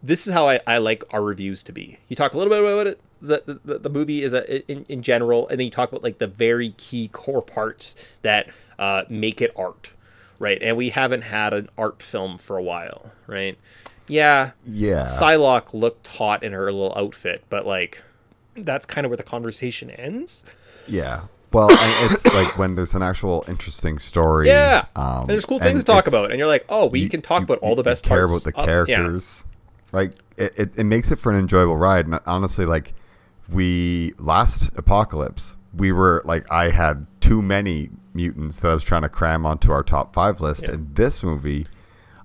[SPEAKER 2] this is how I, I like our reviews to be. You talk a little bit about it, the the, the movie is a, in, in general, and then you talk about like the very key core parts that uh, make it art, right? And we haven't had an art film for a while, right? Yeah,
[SPEAKER 3] Yeah.
[SPEAKER 2] Psylocke looked hot in her little outfit, but like that's kind of where the conversation ends.
[SPEAKER 3] Yeah. Well, it's like when there's an actual interesting story.
[SPEAKER 2] Yeah,
[SPEAKER 3] Um,
[SPEAKER 2] and there's cool things to talk about, and you're like, oh, we
[SPEAKER 3] you-
[SPEAKER 2] can talk
[SPEAKER 3] you-
[SPEAKER 2] about all the best
[SPEAKER 3] care
[SPEAKER 2] parts.
[SPEAKER 3] about the
[SPEAKER 2] of- yeah.
[SPEAKER 3] characters. Like it, it, it makes it for an enjoyable ride. And honestly, like we last apocalypse, we were like I had too many mutants that I was trying to cram onto our top five list.
[SPEAKER 2] Yeah.
[SPEAKER 3] And this movie,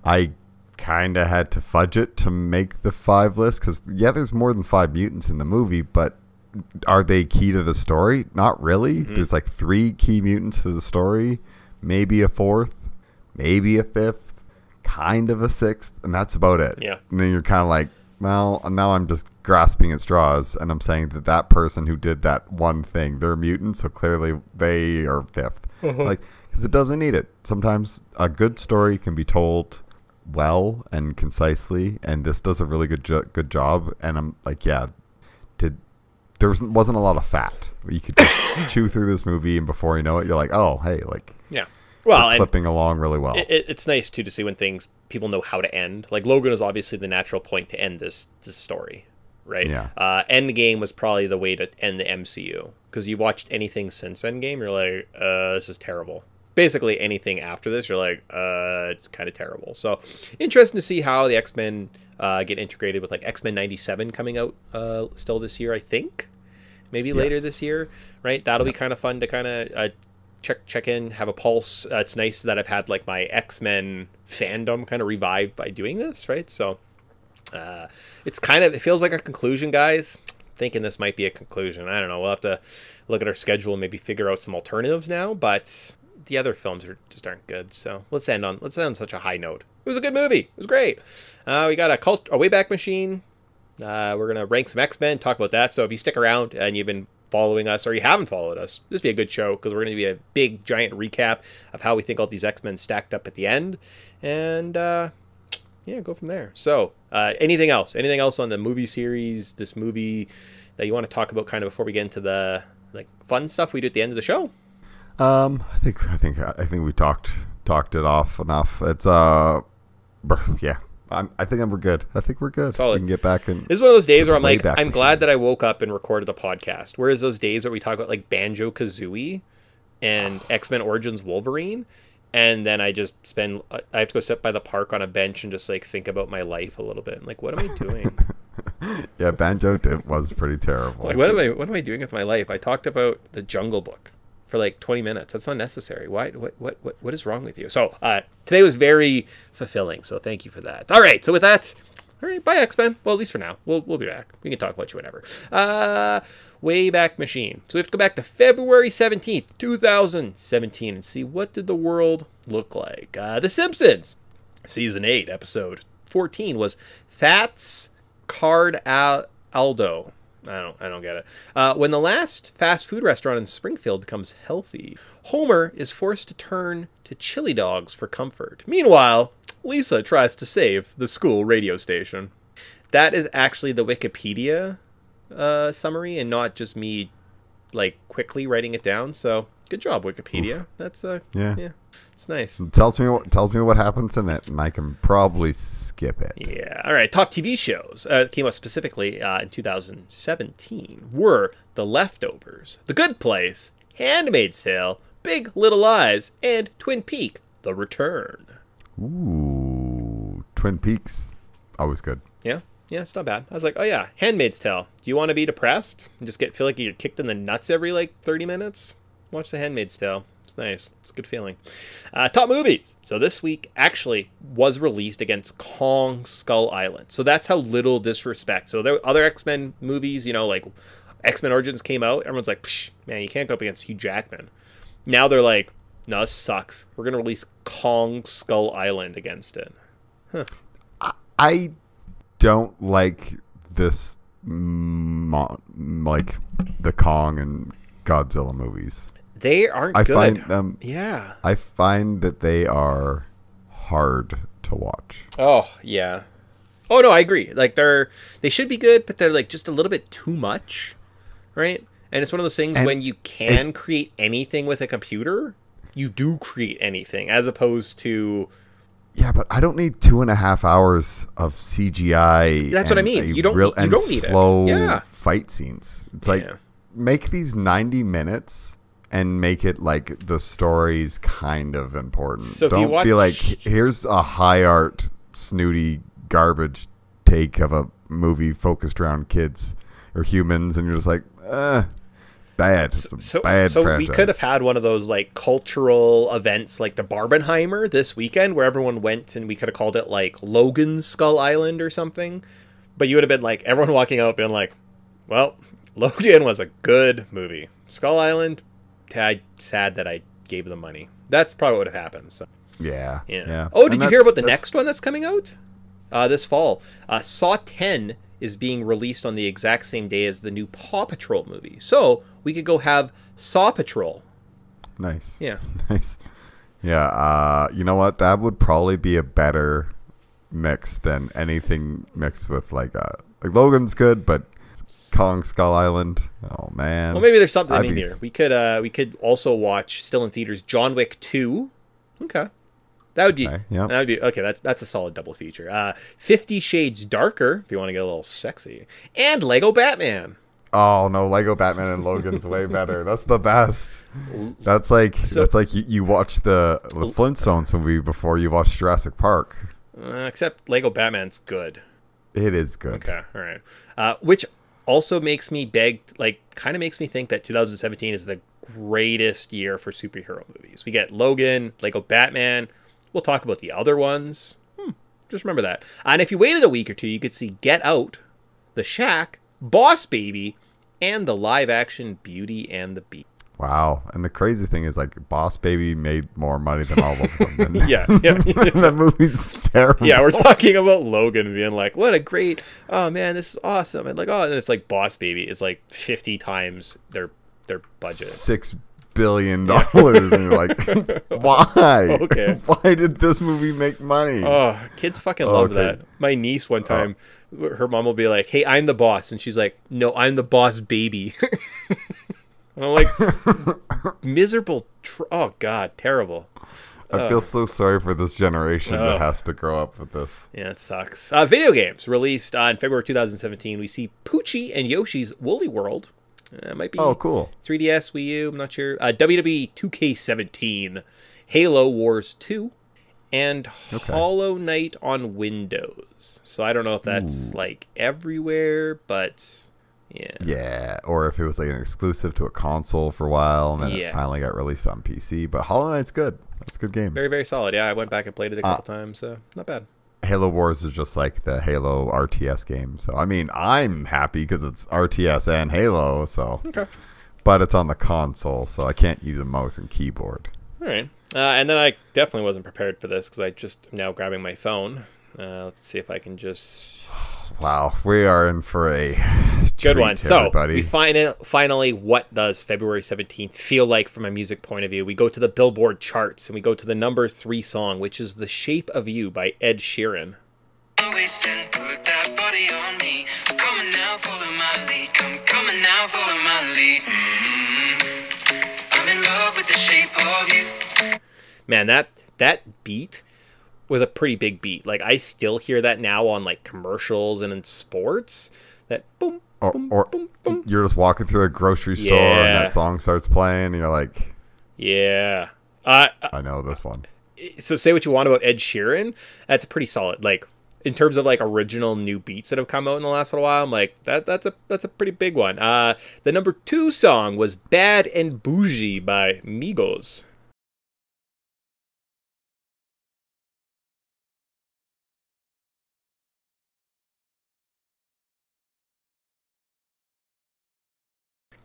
[SPEAKER 3] I kind of had to fudge it to make the five list because yeah, there's more than five mutants in the movie, but are they key to the story? Not really.
[SPEAKER 2] Mm-hmm.
[SPEAKER 3] There's like three key mutants to the story, maybe a fourth, maybe a fifth, kind of a sixth, and that's about it.
[SPEAKER 2] Yeah.
[SPEAKER 3] And then you're kind of like, well, now I'm just grasping at straws, and I'm saying that that person who did that one thing, they're a mutant, so clearly they are 5th
[SPEAKER 2] Uh-huh.
[SPEAKER 3] Like, because it doesn't need it. Sometimes a good story can be told well and concisely, and this does a really good jo- good job. And I'm like, yeah, did there wasn't, wasn't a lot of fat. You could just chew through this movie, and before you know it, you're like, oh, hey, like
[SPEAKER 2] Yeah. Well,
[SPEAKER 3] we're clipping along really well.
[SPEAKER 2] it, it- it's nice too to see when things people know how to end. Like Logan is obviously the natural point to end this this story, right?
[SPEAKER 3] Yeah.
[SPEAKER 2] Uh, Endgame was probably the way to end the MCU because you watched anything since Endgame, you're like, uh, this is terrible. Basically, anything after this, you're like, uh, it's kind of terrible. So, interesting to see how the X Men uh, get integrated with like X Men '97 coming out uh, still this year, I think. Maybe later this year, right? That'll be kind of fun to kind of uh, check check in, have a pulse. Uh, it's nice that I've had like my X Men fandom kind of revived by doing this, right? So uh, it's kind of it feels like a conclusion, guys. Thinking this might be a conclusion. I don't know. We'll have to look at our schedule and maybe figure out some alternatives now. But the other films are just aren't good. So let's end on let's end on such a high note. It was a good movie. It was great. Uh, we got a cult a Wayback Machine. Uh, we're gonna rank some X Men, talk about that. So if you stick around and you've been following us or you haven't followed us, this be a good show because we're gonna be a big giant recap of how we think all these X Men stacked up at the end, and uh, yeah, go from there. So uh, anything else? Anything else on the movie series? This movie that you want to talk about, kind of before we get into the like fun stuff we do at the end of the show?
[SPEAKER 3] Um, I think I think I think we talked talked it off enough. It's uh, yeah. I'm, I think we're good. I think we're good.
[SPEAKER 2] Solid.
[SPEAKER 3] We can get back and
[SPEAKER 2] This is one of those days where I'm like, I'm
[SPEAKER 3] Machine.
[SPEAKER 2] glad that I woke up and recorded the podcast. Whereas those days where we talk about like Banjo Kazooie and X Men Origins Wolverine, and then I just spend, I have to go sit by the park on a bench and just like think about my life a little bit. I'm like, what am I doing?
[SPEAKER 3] yeah, banjo was pretty terrible.
[SPEAKER 2] like, what am I, what am I doing with my life? I talked about the Jungle Book for like 20 minutes. That's unnecessary. Why? What? What? What? What is wrong with you? So uh, today was very fulfilling. So thank you for that. All right. So with that. All right, bye X Men. Well, at least for now, we'll we'll be back. We can talk about you whenever. Uh, Wayback Machine. So we have to go back to February seventeenth, two thousand seventeen, and see what did the world look like. Uh, the Simpsons, season eight, episode fourteen was Fats Card Al- Aldo. I don't, I don't get it. Uh, when the last fast food restaurant in Springfield becomes healthy, Homer is forced to turn to chili dogs for comfort. Meanwhile, Lisa tries to save the school radio station. That is actually the Wikipedia uh, summary, and not just me like quickly writing it down. So good job, Wikipedia. That's uh,
[SPEAKER 3] Yeah.
[SPEAKER 2] yeah, it's nice.
[SPEAKER 3] tells me what tells me what happens in it, and I can probably skip it.
[SPEAKER 2] Yeah. All right. Top TV shows uh, came out specifically uh, in 2017 were The Leftovers, The Good Place, Handmaid's Tale, Big Little Lies, and Twin Peak: The Return.
[SPEAKER 3] Ooh, Twin Peaks, always good.
[SPEAKER 2] Yeah. Yeah, it's not bad. I was like, oh yeah, Handmaid's Tale. Do you want to be depressed and just get feel like you get kicked in the nuts every like 30 minutes? Watch The Handmaid's Tale. It's nice. It's a good feeling. Uh, top movies. So this week actually was released against Kong Skull Island. So that's how little disrespect. So there other X Men movies, you know, like X Men Origins came out. Everyone's like, man, you can't go up against Hugh Jackman. Now they're like, no, this sucks. We're gonna release Kong Skull Island against it.
[SPEAKER 3] I don't like this, mo- like the Kong and Godzilla movies.
[SPEAKER 2] They aren't
[SPEAKER 3] I
[SPEAKER 2] good.
[SPEAKER 3] find them.
[SPEAKER 2] yeah.
[SPEAKER 3] I find that they are hard to watch.
[SPEAKER 2] Oh yeah. Oh no, I agree. Like they're they should be good, but they're like just a little bit too much, right? And it's one of those things
[SPEAKER 3] And
[SPEAKER 2] when you can create anything with a computer, you do create anything, as opposed to
[SPEAKER 3] Yeah, but I don't need two and a half hours of CGI.
[SPEAKER 2] That's what I mean. You don't
[SPEAKER 3] real,
[SPEAKER 2] need- you
[SPEAKER 3] and
[SPEAKER 2] don't need it.
[SPEAKER 3] slow
[SPEAKER 2] Yeah.
[SPEAKER 3] fight scenes. It's like
[SPEAKER 2] Yeah.
[SPEAKER 3] make these ninety minutes and make it like the story's kind of important.
[SPEAKER 2] So if you
[SPEAKER 3] don't be like, here's a high art, snooty, garbage take of a movie focused around kids or humans, and you're just like, eh, bad.
[SPEAKER 2] So
[SPEAKER 3] bad
[SPEAKER 2] so we could have had one of those like cultural events like the Barbenheimer this weekend where everyone went and we could have called it like Logan's Skull Island or something. But you would have been like everyone walking out being like, Well, Logan was a good movie. Skull Island, I sad that I gave them money. That's probably what would have happened. So
[SPEAKER 3] Yeah.
[SPEAKER 2] yeah.
[SPEAKER 3] Yeah.
[SPEAKER 2] Oh,
[SPEAKER 3] And
[SPEAKER 2] did you hear about the next one that's coming out? Uh, this fall. Uh, Saw 10 is being released on the exact same day as the new Paw Patrol movie. So we could go have Saw Patrol.
[SPEAKER 3] Nice.
[SPEAKER 2] Yeah.
[SPEAKER 3] Nice. Yeah. Uh, you know what? That would probably be a better mix than anything mixed with like uh like Logan's good, but Kong Skull Island. Oh man.
[SPEAKER 2] Well, maybe there's something
[SPEAKER 3] I'd
[SPEAKER 2] in
[SPEAKER 3] be
[SPEAKER 2] here. We could uh, we could also watch still in theaters John Wick 2. Okay. That would be
[SPEAKER 3] Okay, yep.
[SPEAKER 2] that would be okay. That's that's a solid double feature. Uh, Fifty Shades Darker, if you want to get a little sexy, and Lego Batman.
[SPEAKER 3] Oh no, Lego Batman and Logan's way better. That's the best. That's like
[SPEAKER 2] So-
[SPEAKER 3] that's like you, you watch the, the Flintstones movie before you watch Jurassic Park.
[SPEAKER 2] Uh, except Lego Batman's good.
[SPEAKER 3] It is good.
[SPEAKER 2] Okay, all right. Uh, which also makes me beg, like, kind of makes me think that 2017 is the greatest year for superhero movies. We get Logan, Lego Batman. We'll talk about the other ones. Hmm, just remember that. And if you waited a week or two, you could see Get Out, The Shack, Boss Baby, and the live action Beauty and the Beast.
[SPEAKER 3] Wow. And the crazy thing is, like, Boss Baby made more money than all of them. And
[SPEAKER 2] Yeah, yeah.
[SPEAKER 3] that movie's terrible.
[SPEAKER 2] Yeah, we're talking about Logan being like, "What a great! Oh man, this is awesome!" And like, oh, and it's like Boss Baby is like fifty times their their budget.
[SPEAKER 3] Six billion dollars. and you're like, why?
[SPEAKER 2] Okay.
[SPEAKER 3] Why did this movie make money?
[SPEAKER 2] Oh, kids fucking love
[SPEAKER 3] Okay.
[SPEAKER 2] that. My niece one oh. time, her mom will be like, "Hey, I'm the boss," and she's like, "No, I'm the boss, baby." And I'm like, miserable. Tr- oh God, terrible.
[SPEAKER 3] I feel so sorry for this generation
[SPEAKER 2] Oh.
[SPEAKER 3] that has to grow up with this.
[SPEAKER 2] Yeah, it sucks. Uh, video games released on February 2017. We see Poochy and Yoshi's Woolly World. Uh, might be
[SPEAKER 3] Oh, cool.
[SPEAKER 2] 3DS, Wii U. I'm not sure. Uh, WWE 2K17, Halo Wars 2, and
[SPEAKER 3] Okay.
[SPEAKER 2] Hollow Knight on Windows. So I don't know if that's like everywhere, but yeah.
[SPEAKER 3] Yeah, or if it was like an exclusive to a console for a while and then
[SPEAKER 2] Yeah.
[SPEAKER 3] it finally got released on PC. But Hollow Knight's good. That's a good game.
[SPEAKER 2] Very, very solid. Yeah, I went back and played it a couple times, so not bad.
[SPEAKER 3] Halo Wars is just like the Halo RTS game. So I mean, I'm happy because it's RTS and Halo. So,
[SPEAKER 2] Okay.
[SPEAKER 3] but it's on the console, so I can't use a mouse and keyboard.
[SPEAKER 2] All right. Uh, and then I definitely wasn't prepared for this because I just now grabbing my phone. Uh, let's see if I can just
[SPEAKER 3] Wow, we are in for a
[SPEAKER 2] good
[SPEAKER 3] treat,
[SPEAKER 2] one. So
[SPEAKER 3] everybody.
[SPEAKER 2] we find it finally. What does February seventeenth feel like from a music point of view? We go to the Billboard charts and we go to the number three song, which is "The Shape of You" by Ed Sheeran.
[SPEAKER 4] waist and put that body on me. Come on now, follow my lead. Come, come on now, follow my lead. mm I'm in love with the shape of you.
[SPEAKER 2] Man, that that beat was a pretty big beat. Like I still hear that now on like commercials and in sports. That boom,
[SPEAKER 3] or,
[SPEAKER 2] boom,
[SPEAKER 3] or
[SPEAKER 2] boom, boom.
[SPEAKER 3] you're just walking through a grocery store
[SPEAKER 2] Yeah.
[SPEAKER 3] and that song starts playing, and you're like,
[SPEAKER 2] Yeah. Uh,
[SPEAKER 3] I know this one.
[SPEAKER 2] so say what you want about Ed Sheeran, that's pretty solid. Like in terms of like original new beats that have come out in the last little while, I'm like that that's a that's a pretty big one. Uh the number two song was Bad and Bougie by Migos.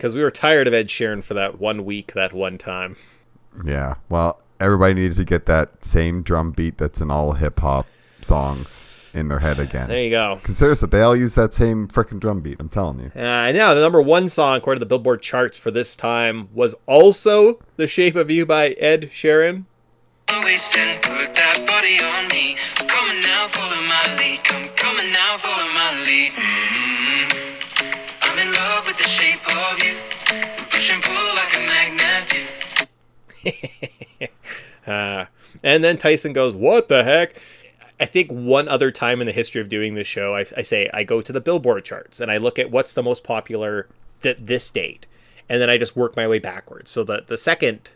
[SPEAKER 2] Because we were tired of Ed Sheeran for that one week, that one time.
[SPEAKER 3] Yeah. Well, everybody needed to get that same drum beat that's in all hip hop songs in their head again.
[SPEAKER 2] There you go.
[SPEAKER 3] Because seriously, they all use that same freaking drum beat. I'm telling you.
[SPEAKER 2] Uh, and now the number one song according to the Billboard charts for this time was also "The Shape of You" by Ed Sheeran.
[SPEAKER 4] Love with the shape of you. Push and pull like a magnet.
[SPEAKER 2] Uh, and then Tyson goes, "What the heck?" I think one other time in the history of doing this show, I, I say I go to the Billboard charts and I look at what's the most popular th- this date, and then I just work my way backwards. So the the second,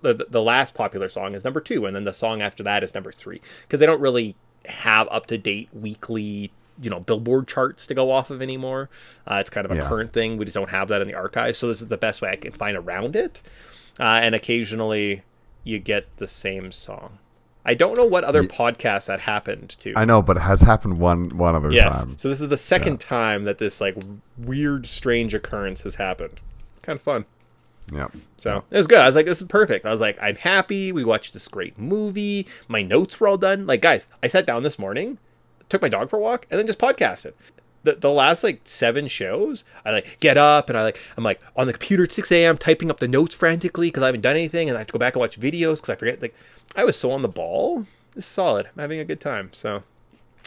[SPEAKER 2] the, the last popular song is number two, and then the song after that is number three because they don't really have up to date weekly you know billboard charts to go off of anymore uh, it's kind of a
[SPEAKER 3] Yeah.
[SPEAKER 2] current thing we just don't have that in the archives so this is the best way i can find around it uh, and occasionally you get the same song i don't know what other podcasts that happened to
[SPEAKER 3] I know, but it has happened one one other
[SPEAKER 2] yes
[SPEAKER 3] time.
[SPEAKER 2] so this is the second time that this like weird strange occurrence has happened kind of fun
[SPEAKER 3] Yep.
[SPEAKER 2] so it was good. I was like, this is perfect. I was like, I'm happy. We watched this great movie. My notes were all done. Like, guys, I sat down this morning, took my dog for a walk, and then just podcasted. The, the last like seven shows, I like get up and I like I'm like on the computer at 6 a.m. typing up the notes frantically because I haven't done anything and I have to go back and watch videos because I forget. Like I was so on the ball. It's solid. I'm having a good time. So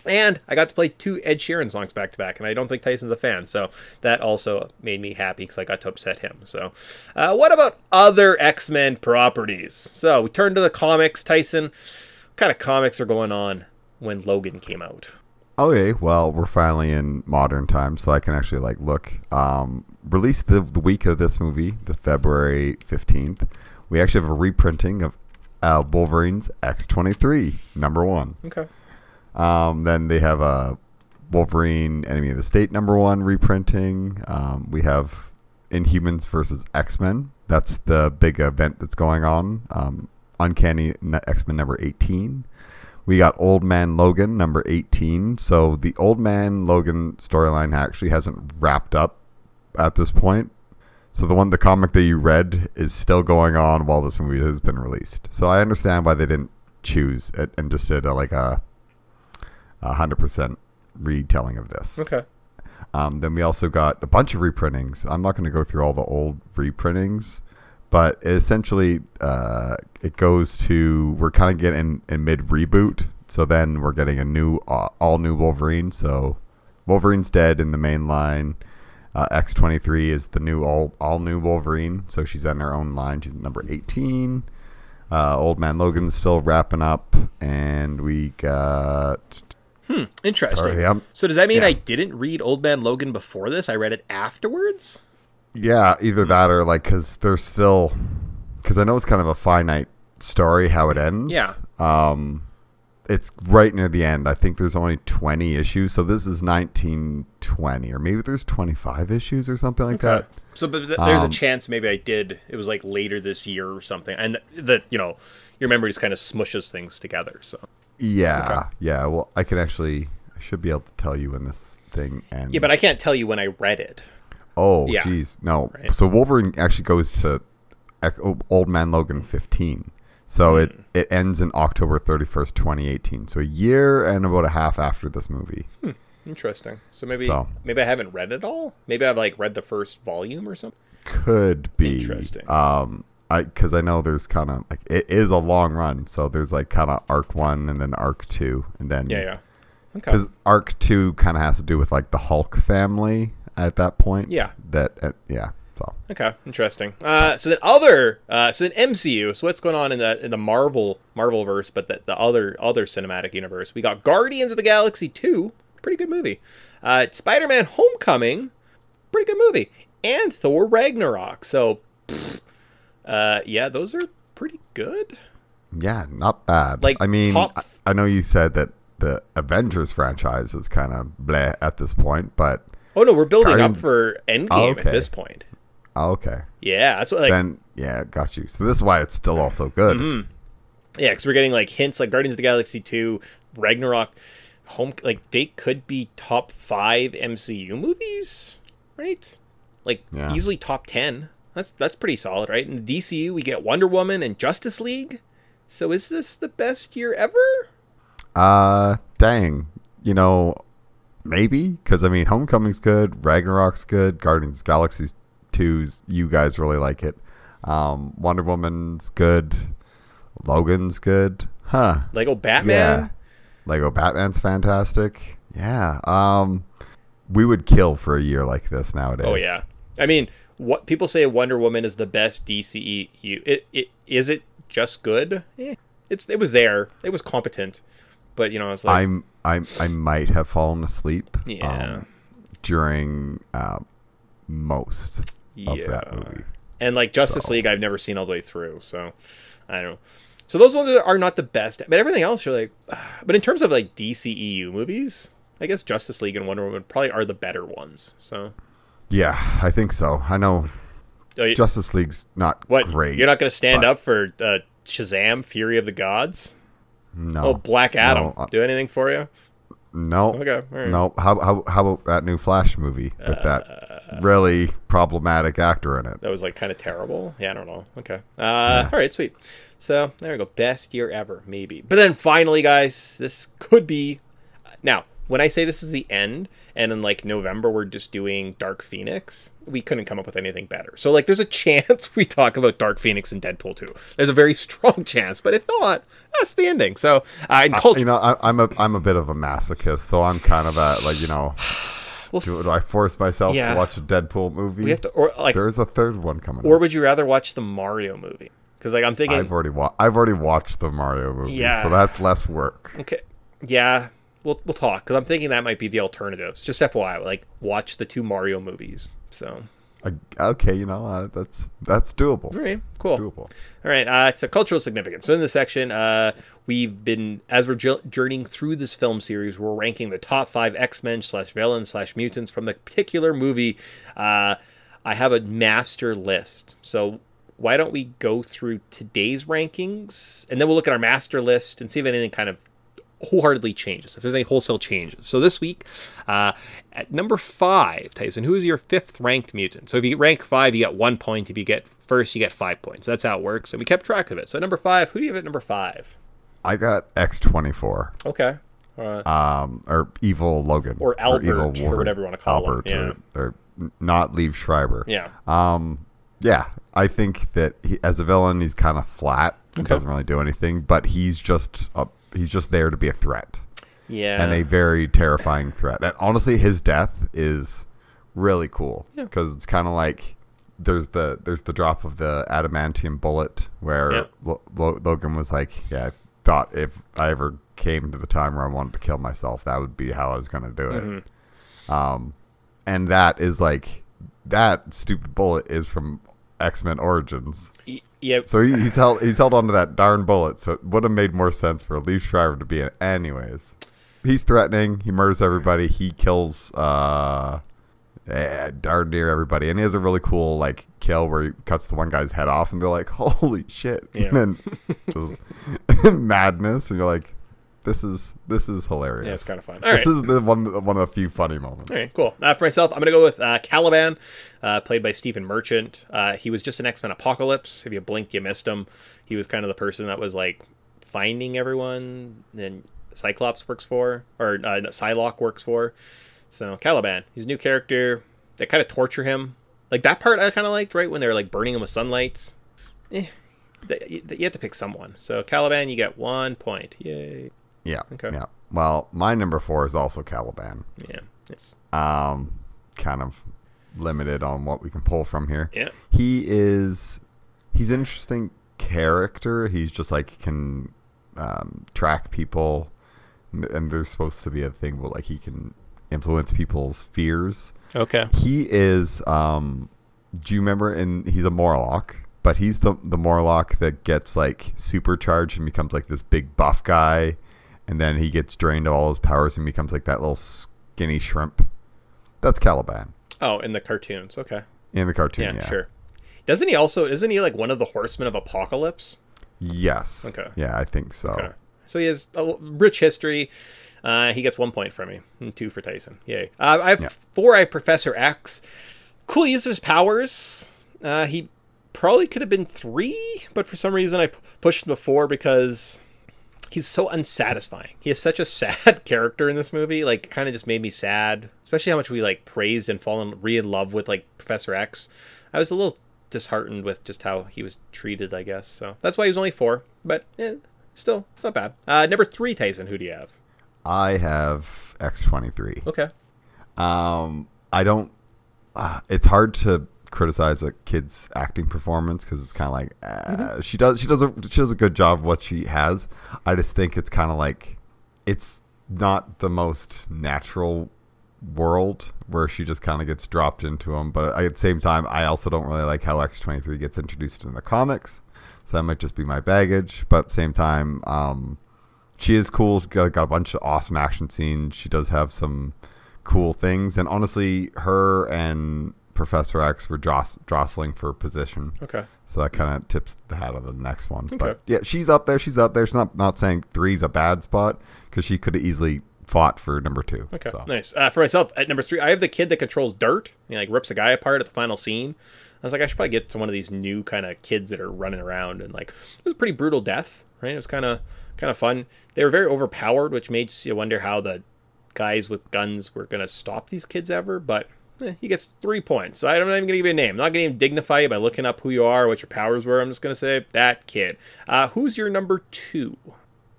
[SPEAKER 2] and I got to play two Ed Sheeran songs back to back, and I don't think Tyson's a fan, so that also made me happy because I got to upset him. So, uh, what about other X Men properties? So we turn to the comics. Tyson, what kind of comics are going on when Logan came out?
[SPEAKER 3] Okay, well, we're finally in modern times, so I can actually like look. Um, released the, the week of this movie, the February fifteenth. We actually have a reprinting of uh, Wolverine's X twenty three number one.
[SPEAKER 2] Okay.
[SPEAKER 3] Um, then they have a Wolverine Enemy of the State number one reprinting. Um, we have Inhumans versus X Men. That's the big event that's going on. Um, Uncanny X Men number 18. We got Old Man Logan number 18. So the Old Man Logan storyline actually hasn't wrapped up at this point. So the one, the comic that you read, is still going on while this movie has been released. So I understand why they didn't choose it and just did a, like a hundred percent retelling of this.
[SPEAKER 2] Okay.
[SPEAKER 3] Um, then we also got a bunch of reprintings. I'm not going to go through all the old reprintings, but essentially uh, it goes to we're kind of getting in mid reboot. So then we're getting a new uh, all new Wolverine. So Wolverine's dead in the main line. Uh, X23 is the new all all new Wolverine. So she's on her own line. She's number 18. Uh, Old Man Logan's still wrapping up, and we got hmm
[SPEAKER 2] Interesting.
[SPEAKER 3] Sorry,
[SPEAKER 2] so does that mean
[SPEAKER 3] yeah.
[SPEAKER 2] I didn't read Old Man Logan before this? I read it afterwards?
[SPEAKER 3] Yeah, either that or like because there's still because I know it's kind of a finite story how it ends.
[SPEAKER 2] Yeah.
[SPEAKER 3] Um, it's right near the end. I think there's only 20 issues, so this is 1920, or maybe there's 25 issues or something like that.
[SPEAKER 2] So but th- there's a
[SPEAKER 3] Um,
[SPEAKER 2] chance maybe I did. It was like later this year or something. And that, you know, your memory just kind of smushes things together. So
[SPEAKER 3] Yeah, yeah. Well, I can actually, I should be able to tell you when this thing ends.
[SPEAKER 2] Yeah, but I can't tell you when I read it.
[SPEAKER 3] Oh,
[SPEAKER 2] Yeah.
[SPEAKER 3] geez, no.
[SPEAKER 2] Right.
[SPEAKER 3] So Wolverine actually goes to Old Man Logan 15. So
[SPEAKER 2] Hmm.
[SPEAKER 3] it, it ends in October 31st, 2018. So a year and about a half after this movie.
[SPEAKER 2] Interesting. So maybe
[SPEAKER 3] So.
[SPEAKER 2] maybe I haven't read it all. Maybe I've like read the first volume or something.
[SPEAKER 3] Could be.
[SPEAKER 2] Interesting.
[SPEAKER 3] Um, I because I know there's kind of like it is a long run. So there's like kind of arc one and then arc two and then
[SPEAKER 2] Yeah, yeah. Okay.
[SPEAKER 3] because arc two kind of has to do with like the Hulk family at that point.
[SPEAKER 2] Yeah.
[SPEAKER 3] That uh, yeah. So
[SPEAKER 2] Okay, interesting. Uh, so then other, uh, so then MCU. So what's going on in the in the Marvel Marvel verse, but the, the other other cinematic universe? We got Guardians of the Galaxy two, pretty good movie. Uh, Spider Man Homecoming, pretty good movie, and Thor Ragnarok. So, pfft, uh, yeah, those are pretty good.
[SPEAKER 3] Yeah, not bad.
[SPEAKER 2] Like,
[SPEAKER 3] I mean,
[SPEAKER 2] top-
[SPEAKER 3] I, I know you said that the Avengers franchise is kind of bleh at this point, but
[SPEAKER 2] Oh no, we're building
[SPEAKER 3] Guardian-
[SPEAKER 2] up for Endgame
[SPEAKER 3] Oh,
[SPEAKER 2] at this point.
[SPEAKER 3] oh, okay.
[SPEAKER 2] Yeah, that's what like
[SPEAKER 3] then yeah, got you. So this is why it's still also good.
[SPEAKER 2] Mm-hmm. Yeah, because we're getting like hints like Guardians of the Galaxy 2, Ragnarok, Home, like they could be top five MCU movies, right? Like
[SPEAKER 3] Yeah.
[SPEAKER 2] easily top 10. That's that's pretty solid, right? In the DCU, we get Wonder Woman and Justice League. So is this the best year ever?
[SPEAKER 3] Uh, dang. You know, maybe because I mean, Homecoming's good, Ragnarok's good, Guardians Galaxy's 2's you guys really like it. Um, Wonder Woman's good, Logan's good, huh?
[SPEAKER 2] Lego Batman.
[SPEAKER 3] Yeah. Lego Batman's fantastic. Yeah. Um we would kill for a year like this nowadays.
[SPEAKER 2] Oh yeah. I mean, what people say Wonder Woman is the best DCEU. It, it is it just good? Eh, it's it was there. It was competent. But you know, it's like
[SPEAKER 3] I'm I'm I might have fallen asleep
[SPEAKER 2] Yeah.
[SPEAKER 3] um, during uh, most of that movie.
[SPEAKER 2] And like Justice
[SPEAKER 3] So-
[SPEAKER 2] League, I've never seen all the way through, so I don't know. So those ones are not the best, but everything else you're like. But in terms of like DCEU movies, I guess Justice League and Wonder Woman probably are the better ones. So
[SPEAKER 3] Yeah, I think so. I know
[SPEAKER 2] Oh, you-
[SPEAKER 3] Justice League's not
[SPEAKER 2] what
[SPEAKER 3] great.
[SPEAKER 2] you're not going to stand
[SPEAKER 3] but-
[SPEAKER 2] up for uh, Shazam: Fury of the Gods?
[SPEAKER 3] No.
[SPEAKER 2] Oh, Black Adam,
[SPEAKER 3] uh,
[SPEAKER 2] do anything for you?
[SPEAKER 3] No.
[SPEAKER 2] Okay, right.
[SPEAKER 3] No. How, how how about that new Flash movie with
[SPEAKER 2] Uh,
[SPEAKER 3] that really problematic actor in it?
[SPEAKER 2] That was like kind of terrible. Yeah, I don't know. Okay. Uh, All right, sweet. So there we go. Best year ever, maybe. But then finally, guys, this could be. Now, when I say this is the end, and in like November we're just doing Dark Phoenix, we couldn't come up with anything better. So like, there's a chance we talk about Dark Phoenix and Deadpool too. There's a very strong chance, but if not, that's the ending. So uh, culture,
[SPEAKER 3] You know, I, I'm a I'm a bit of a masochist, so I'm kind of at like you know,
[SPEAKER 2] we'll
[SPEAKER 3] do, do I force myself
[SPEAKER 2] Yeah.
[SPEAKER 3] to watch a Deadpool movie?
[SPEAKER 2] we have to, or like,
[SPEAKER 3] There's a third one coming.
[SPEAKER 2] or would you rather watch the Mario movie? Because like I'm thinking,
[SPEAKER 3] I've already wa- I've already watched the Mario movie,
[SPEAKER 2] Yeah.
[SPEAKER 3] so that's less work.
[SPEAKER 2] Okay. Yeah, we'll we'll talk because I'm thinking that might be the alternatives. Just FYI, like watch the two Mario movies. So,
[SPEAKER 3] I, okay, you know uh, that's that's doable.
[SPEAKER 2] right, cool.
[SPEAKER 3] Doable.
[SPEAKER 2] All right, uh, it's a cultural significance. So in this section, uh, we've been as we're jo- journeying through this film series, we're ranking the top five X Men slash villains slash mutants from the particular movie. Uh, I have a master list, so why don't we go through today's rankings and then we'll look at our master list and see if anything kind of wholeheartedly changes, if there's any wholesale changes. So this week, uh, at number five, Tyson, who is your fifth ranked mutant? So if you get rank five, you get one point. If you get first, you get five points. That's how it works. And we kept track of it. So number five, who do you have at number five?
[SPEAKER 3] I got X twenty four.
[SPEAKER 2] Okay. Uh,
[SPEAKER 3] Um, or evil Logan,
[SPEAKER 2] Or Albert, or
[SPEAKER 3] Wolverine.
[SPEAKER 2] whatever you wanna call him,
[SPEAKER 3] Albert,
[SPEAKER 2] yeah.
[SPEAKER 3] or, or not Liev Schreiber.
[SPEAKER 2] yeah.
[SPEAKER 3] Um, yeah, I think that he, as a villain, he's kind of flat. He doesn't really do anything, but he's just a, he's just there to be a threat
[SPEAKER 2] Yeah.
[SPEAKER 3] and a very terrifying threat. And honestly, his death is really cool because it's kind of like there's the there's the drop of the adamantium bullet where
[SPEAKER 2] Yep.
[SPEAKER 3] Lo- Lo- Logan was like, "Yeah, I thought if I ever came to the time where I wanted to kill myself, that would be how I was going to do it."
[SPEAKER 2] Mm-hmm.
[SPEAKER 3] Um, and that is like that stupid bullet is from X Men Origins.
[SPEAKER 2] Y- yeah.
[SPEAKER 3] So he, he's held he's held onto that darn bullet. So it would have made more sense for a Liev Schreiber to be in. Anyways, he's threatening. He murders everybody. He kills uh, eh, darn near everybody, and he has a really cool like kill where he cuts the one guy's head off, and they're like, "Holy shit!"
[SPEAKER 2] Yeah.
[SPEAKER 3] And then just madness, and you're like, "This is this is hilarious."
[SPEAKER 2] Yeah, it's kind of fun. All
[SPEAKER 3] This
[SPEAKER 2] right.
[SPEAKER 3] is the one one of the few funny moments.
[SPEAKER 2] All right, cool. Uh, for myself, I'm going to go with uh, Caliban, uh, played by Stephen Merchant. Uh, he was just an X Men Apocalypse. If you blinked, you missed him. He was kind of the person that was like finding everyone. Then Cyclops works for, or uh, Psylocke works for. So Caliban, he's a new character. They kind of torture him. Like that part, I kind of liked. Right when they're like burning him with sunlights. Eh, you you have to pick someone. So Caliban, you get one point. Yay!
[SPEAKER 3] Yeah.
[SPEAKER 2] Okay.
[SPEAKER 3] Yeah. Well, my number four is also Caliban.
[SPEAKER 2] Yeah, it's
[SPEAKER 3] Um, kind of limited on what we can pull from here.
[SPEAKER 2] yeah.
[SPEAKER 3] He is he's an interesting character. He's just like can um, track people, and- and there's supposed to be a thing where like he can influence people's fears.
[SPEAKER 2] Okay.
[SPEAKER 3] He is. Um, do you remember? And he's a Morlock, but he's the the Morlock that gets like supercharged and becomes like this big buff guy, and then he gets drained of all his powers and becomes like that little skinny shrimp. That's Caliban
[SPEAKER 2] Oh, in the cartoons. Okay.
[SPEAKER 3] in the cartoon.
[SPEAKER 2] Yeah,
[SPEAKER 3] Yeah,
[SPEAKER 2] sure. Doesn't he also? Isn't he like one of the horsemen of apocalypse?
[SPEAKER 3] Yes.
[SPEAKER 2] Okay.
[SPEAKER 3] Yeah, I think so.
[SPEAKER 2] Okay. So he has a rich history. Uh, he gets one point from me, and two for Tyson. Yay! Uh, I have
[SPEAKER 3] Yeah.
[SPEAKER 2] four. I have Professor X. Cool use of his powers. Uh, he probably could have been three, but for some reason I p- pushed him to four because he's so unsatisfying. He is such a sad character in this movie. Like, kind of just made me sad, especially how much we like praised and fallen re in love with like Professor X. I was a little disheartened with just how he was treated, I guess. So that's why he was only four, but eh, still, it's not bad. Uh, number three, Tyson. Who do you have?
[SPEAKER 3] I have X twenty three.
[SPEAKER 2] Okay.
[SPEAKER 3] Um, I don't. Uh, it's hard to criticize a kid's acting performance because it's kind of like uh, she does. She does. A, she does a good job of what she has. I just think it's kind of like it's not the most natural world where she just kind of gets dropped into them. But at the same time, I also don't really like how X twenty three gets introduced in the comics. So that might just be my baggage. But at the same time, um, she is cool. She's got, got a bunch of awesome action scenes. She does have some cool things. And honestly, her and Professor X were joss- jostling for position.
[SPEAKER 2] Okay.
[SPEAKER 3] So that kind of tips the hat of the next one.
[SPEAKER 2] Okay.
[SPEAKER 3] But yeah, she's up there. She's up there. She's not not saying three's a bad spot because she could have easily fought for number two.
[SPEAKER 2] Okay,
[SPEAKER 3] So.
[SPEAKER 2] nice. Uh, for myself, at number three, I have the kid that controls dirt. He like rips a guy apart at the final scene. I was like, I should probably get to one of these new kind of kids that are running around and like it was a pretty brutal death, right? It was kind of kind of fun. They were very overpowered, which made you wonder how the guys with guns were gonna stop these kids ever. But eh, he gets three points. So I'm not even gonna give you a name. I'm not gonna even dignify you by looking up who you are, what your powers were. I'm just gonna say that kid. Uh, who's your number two?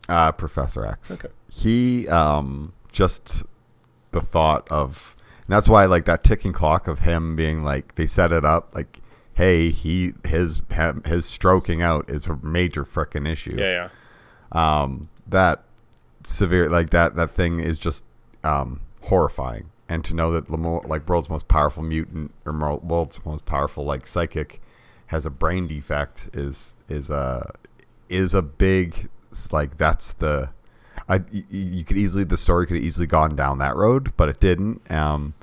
[SPEAKER 3] Uh, Professor X.
[SPEAKER 2] Okay.
[SPEAKER 3] He um just the thought of and that's why like that ticking clock of him being like they set it up like hey he his his stroking out is a major freaking issue.
[SPEAKER 2] Yeah, yeah.
[SPEAKER 3] Um that severe like that that thing is just um horrifying and to know that the like world's most powerful mutant or world's most powerful like psychic has a brain defect is is a is a big like that's the I you could easily the story could have easily gone down that road but it didn't um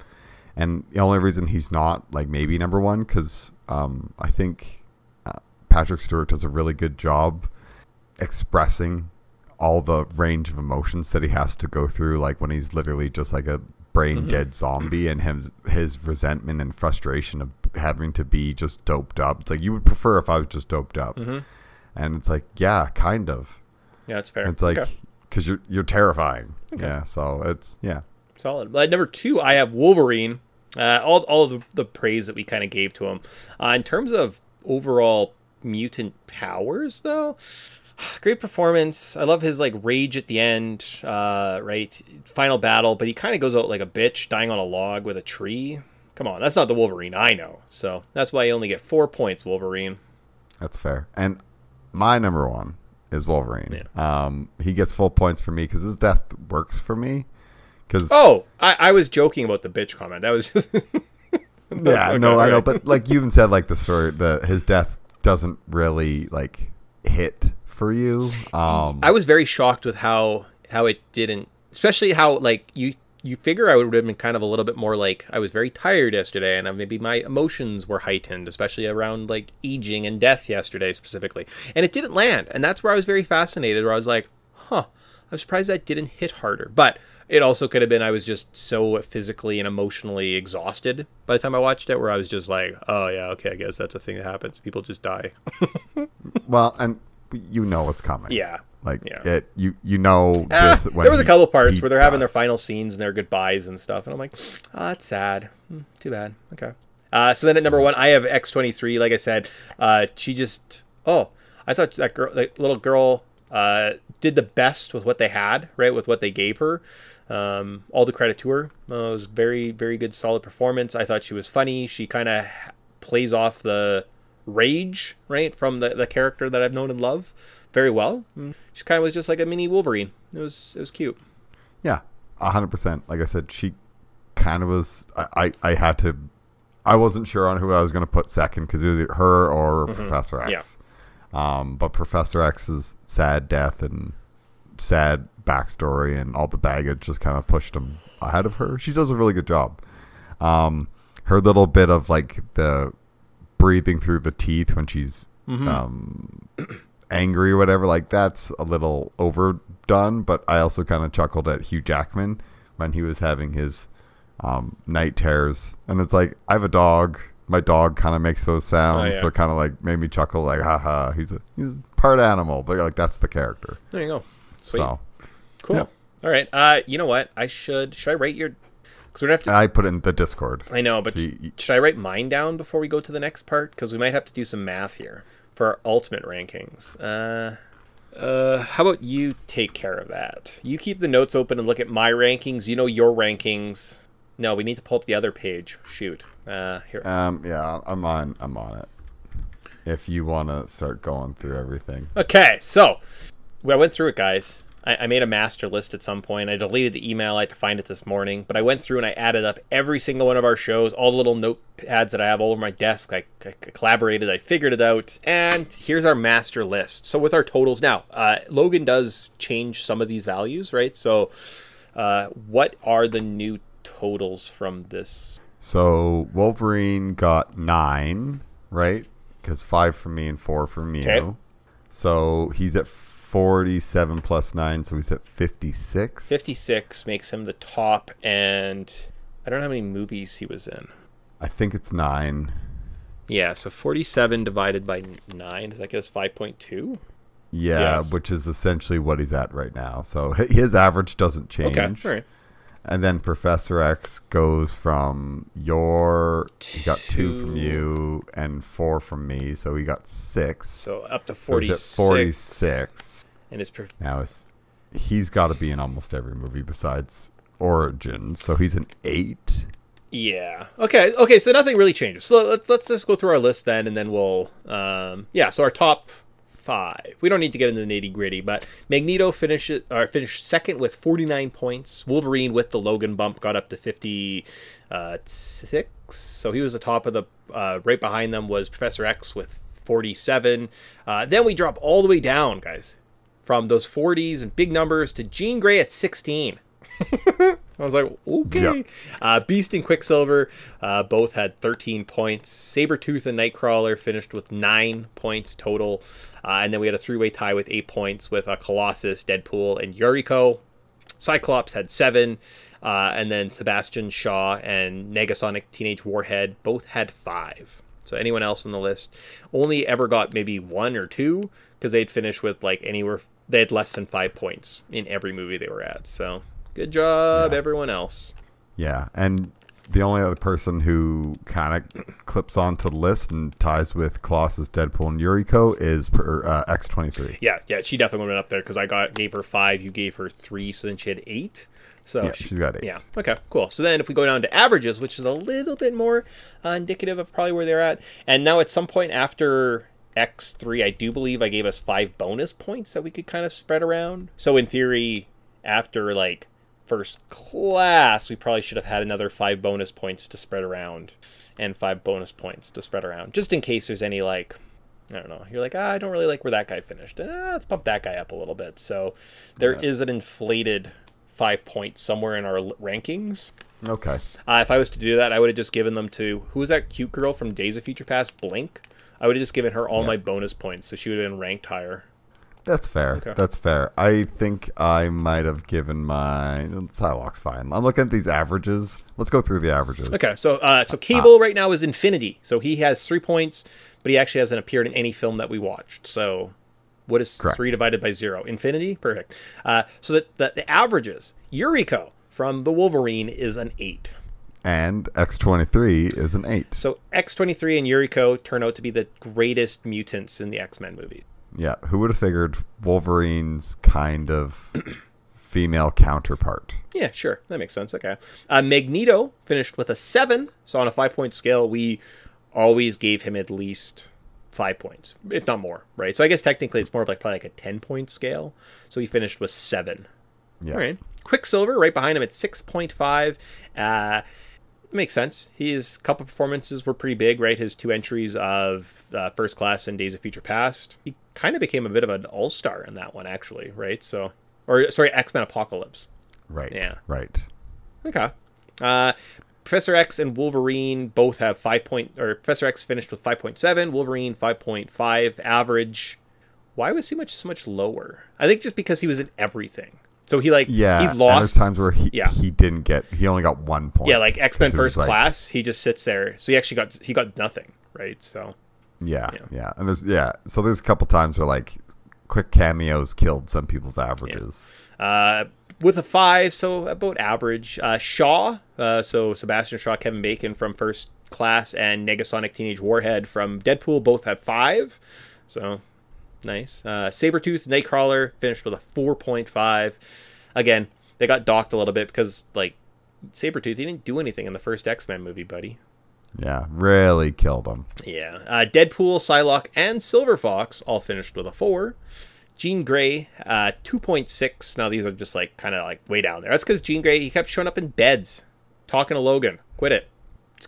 [SPEAKER 3] and the only reason he's not like maybe number one because um I think uh, Patrick Stewart does a really good job expressing all the range of emotions that he has to go through, like when he's literally just like a brain dead zombie, and his his resentment and frustration of having to be just doped up. It's like you would prefer if I was just doped up, and it's like yeah, kind of.
[SPEAKER 2] Yeah, that's fair.
[SPEAKER 3] It's like
[SPEAKER 2] Okay.
[SPEAKER 3] because you're you're terrifying. Yeah, so it's yeah.
[SPEAKER 2] Solid. But at number two, I have Wolverine. Uh, all all of the, the praise that we kind of gave to him. Uh, in terms of overall mutant powers, though, great performance. I love his like rage at the end, uh, right? Final battle, but he kind of goes out like a bitch, dying on a log with a tree. Come on, that's not the Wolverine I know. So that's why you only get four points, Wolverine.
[SPEAKER 3] That's fair. And my number one is Wolverine. Um, he gets full points for me because his death works for me. Because
[SPEAKER 2] Oh, I, I was joking about the bitch comment. That was just.
[SPEAKER 3] yeah,
[SPEAKER 2] okay,
[SPEAKER 3] no, I know, but like you even said, like the story, the his death doesn't really like hit for you. Um,
[SPEAKER 2] I was very shocked with how how it didn't, especially how like you you figure I would have been kind of a little bit more like I was very tired yesterday and maybe my emotions were heightened, especially around like aging and death yesterday specifically, and it didn't land, and that's where I was very fascinated. Where I was like, huh, I'm surprised that didn't hit harder, but. It also could have been I was just so physically and emotionally exhausted by the time I watched it, where I was just like, "Oh yeah, okay, I guess that's a thing that happens. People just die."
[SPEAKER 3] well, and you know what's coming.
[SPEAKER 2] yeah,
[SPEAKER 3] like
[SPEAKER 2] yeah.
[SPEAKER 3] it. You you know
[SPEAKER 2] Ah,
[SPEAKER 3] this. when
[SPEAKER 2] there was a couple parts where they're having their final scenes and their goodbyes and stuff, and I'm like, oh, that's sad. Hmm, too bad. Okay. Uh, so then at number one, I have X23. Like I said, uh, she just oh, I thought that girl, that little girl, uh, did the best with what they had, right, with what they gave her. Um, all the credit to her. Uh, it was very, very good, solid performance. I thought she was funny. She kind of plays off the rage, right, from the, the character that I've known and love very well. Mm. She kind of was just like a mini Wolverine. It was it was cute.
[SPEAKER 3] Yeah, a hundred percent. Like I said, she kind of was. I, I, I had to. I wasn't sure on who I was going to put second because either her or Professor X. Um, but Professor X's sad death and sad backstory and all the baggage just kind of pushed him ahead of her. She does a really good job. Um, her little bit of like the breathing through the teeth when she's um, angry or whatever, like that's a little overdone. But I also kind of chuckled at Hugh Jackman when he was having his um, night terrors, and it's like I have a dog. My dog kind of makes those sounds,
[SPEAKER 2] Oh, yeah.
[SPEAKER 3] so it kind of like made me chuckle, like haha, he's a he's part animal, but like that's the character.
[SPEAKER 2] There you go. Sweet.
[SPEAKER 3] So
[SPEAKER 2] cool.
[SPEAKER 3] yeah.
[SPEAKER 2] All right. Uh, you know what? I should should I rate your because we're gonna have to.
[SPEAKER 3] I put it in the Discord.
[SPEAKER 2] I know, but
[SPEAKER 3] So you-
[SPEAKER 2] should I write mine down before we go to the next part? Because we might have to do some math here for our ultimate rankings. Uh, uh, how about you take care of that? You keep the notes open and look at my rankings. You know your rankings. No, we need to pull up the other page. Shoot. Uh, here.
[SPEAKER 3] Um, yeah, I'm on. I'm on it. If you want to start going through everything,
[SPEAKER 2] Okay, so I went through it, guys. I, I made a master list at some point. I deleted the email. I had to find it this morning, but I went through and I added up every single one of our shows, all the little notepads that I have all over my desk. I, I collaborated. I figured it out, and here's our master list. So with our totals now, uh, Logan does change some of these values, right? So, uh, what are the new totals from this?
[SPEAKER 3] so Wolverine got nine, right? Because five from me and four from you.
[SPEAKER 2] Okay.
[SPEAKER 3] So he's at forty-seven plus nine, so he's at fifty-six.
[SPEAKER 2] 56 makes him the top, and I don't know how many movies he was in.
[SPEAKER 3] I think it's nine.
[SPEAKER 2] Yeah, so 47 divided by 9, does that get us 5.2?
[SPEAKER 3] Yeah,
[SPEAKER 2] Yes.
[SPEAKER 3] which is essentially what he's at right now. So his average doesn't change.
[SPEAKER 2] Okay, all right.
[SPEAKER 3] And then Professor X goes from your he got two from you and four from me, so he got six.
[SPEAKER 2] So up to
[SPEAKER 3] So he's
[SPEAKER 2] 46.
[SPEAKER 3] at forty-six.
[SPEAKER 2] And his prof-
[SPEAKER 3] Now it's, he's got to be in almost every movie besides Origin, so he's an eight.
[SPEAKER 2] Yeah. Okay. Okay. So nothing really changes. So let's let's just go through our list then, and then we'll um yeah. So our top five. We don't need to get into the nitty gritty, but Magneto finished or finished second with forty nine points. Wolverine with the Logan bump got up to fifty uh. So he was the top of the. Uh, right behind them was Professor X with forty seven. Uh, then we drop all the way down, guys, from those forties and big numbers to Jean Grey at sixteen. I was like, okay.
[SPEAKER 3] Yep.
[SPEAKER 2] Uh, Beast and Quicksilver uh, both had 13 points. Sabretooth and Nightcrawler finished with 9 points total. Uh, and then we had a three way tie with 8 points with uh, Colossus, Deadpool, and Yuriko. Cyclops had 7. Uh, and then Sebastian Shaw and Negasonic Teenage Warhead both had 5. So anyone else on the list only ever got maybe one or two because they'd finish with like anywhere they had less than five points in every movie they were at. So good job,
[SPEAKER 3] Yeah.
[SPEAKER 2] everyone else.
[SPEAKER 3] Yeah, and the only other person who kind of clips onto the list and ties with Colossus, Deadpool, and Yuriko is per, uh, X23.
[SPEAKER 2] Yeah, yeah, she definitely went up there because I got gave her five, you gave her three, so then she had eight. So
[SPEAKER 3] Yeah,
[SPEAKER 2] she-
[SPEAKER 3] she's got eight.
[SPEAKER 2] Yeah. Okay. Cool. So then, if we go down to averages, which is a little bit more uh, indicative of probably where they're at, and now at some point after X three, I do believe I gave us five bonus points that we could kind of spread around. So in theory, after like first class, we probably should have had another five bonus points to spread around, and five bonus points to spread around, just in case there's any like I don't know. You're like, ah, I don't really like where that guy finished. Ah, let's bump that guy up a little bit. So there is an inflated five points somewhere in our l- rankings.
[SPEAKER 3] Okay.
[SPEAKER 2] Uh, if I was to do that, I would have just given them to who was that cute girl from Days of Future Past, Blink. I would have just given her all
[SPEAKER 3] Yeah.
[SPEAKER 2] my bonus points, so she would have been ranked higher.
[SPEAKER 3] That's fair.
[SPEAKER 2] Okay.
[SPEAKER 3] That's fair. I think I might have given my Psylocke's fine. I'm looking at these averages. Let's go through the averages.
[SPEAKER 2] Okay, so uh, so Cable right now is Infinity, so he has three points, but he actually hasn't appeared in any film that we watched. So what is
[SPEAKER 3] Correct.
[SPEAKER 2] three divided by zero? Infinity, perfect. Uh, so that the, the averages, Yuriko from the Wolverine is an eight.
[SPEAKER 3] And X23 is an 8.
[SPEAKER 2] So X23 and Yuriko turn out to be the greatest mutants in the X Men movie.
[SPEAKER 3] Yeah, who would have figured Wolverine's kind of female counterpart?
[SPEAKER 2] Yeah, sure. That makes sense. Okay. Uh, Magneto finished with a seven. So on a five point scale, we always gave him at least five points, if not more, right? So I guess technically it's more of like probably like a 10 point scale. So he finished with seven.
[SPEAKER 3] Yeah.
[SPEAKER 2] All right. Quicksilver right behind him at 6.5. Uh, makes sense. His couple performances were pretty big, right? His two entries of uh, First Class and Days of Future Past. He kind of became a bit of an all star in that one, actually, right? So, or sorry, X Men Apocalypse.
[SPEAKER 3] Right.
[SPEAKER 2] Yeah.
[SPEAKER 3] Right.
[SPEAKER 2] Okay. Uh, Professor X and Wolverine both have five point, or Professor X finished with five point seven. Wolverine five point five average. Why was he much so much lower? I think just because he was in everything. So he like
[SPEAKER 3] Yeah.
[SPEAKER 2] he lost.
[SPEAKER 3] times where he
[SPEAKER 2] Yeah.
[SPEAKER 3] he didn't get he only got one point.
[SPEAKER 2] Yeah, like X Men
[SPEAKER 3] Because it was
[SPEAKER 2] First
[SPEAKER 3] like-
[SPEAKER 2] Class, he just sits there. So he actually got he got nothing, right? So
[SPEAKER 3] Yeah,
[SPEAKER 2] Yeah.
[SPEAKER 3] yeah, And there's yeah. So there's a couple times where like quick cameos killed some people's averages.
[SPEAKER 2] uh, with a five, so about average. Uh, Shaw, uh, so Sebastian Shaw, Kevin Bacon from First Class, and Negasonic Teenage Warhead from Deadpool both have five. So nice. Uh, Sabretooth, Nightcrawler finished with a 4.5. Again, they got docked a little bit because, like, Sabretooth, he didn't do anything in the first X Men movie, buddy.
[SPEAKER 3] Yeah, really killed him.
[SPEAKER 2] Yeah. Uh, Deadpool, Psylocke, and Silver Fox all finished with a four. Jean Grey, uh, 2.6. Now, these are just like kind of like way down there. That's because Jean Grey, he kept showing up in beds talking to Logan. Quit it.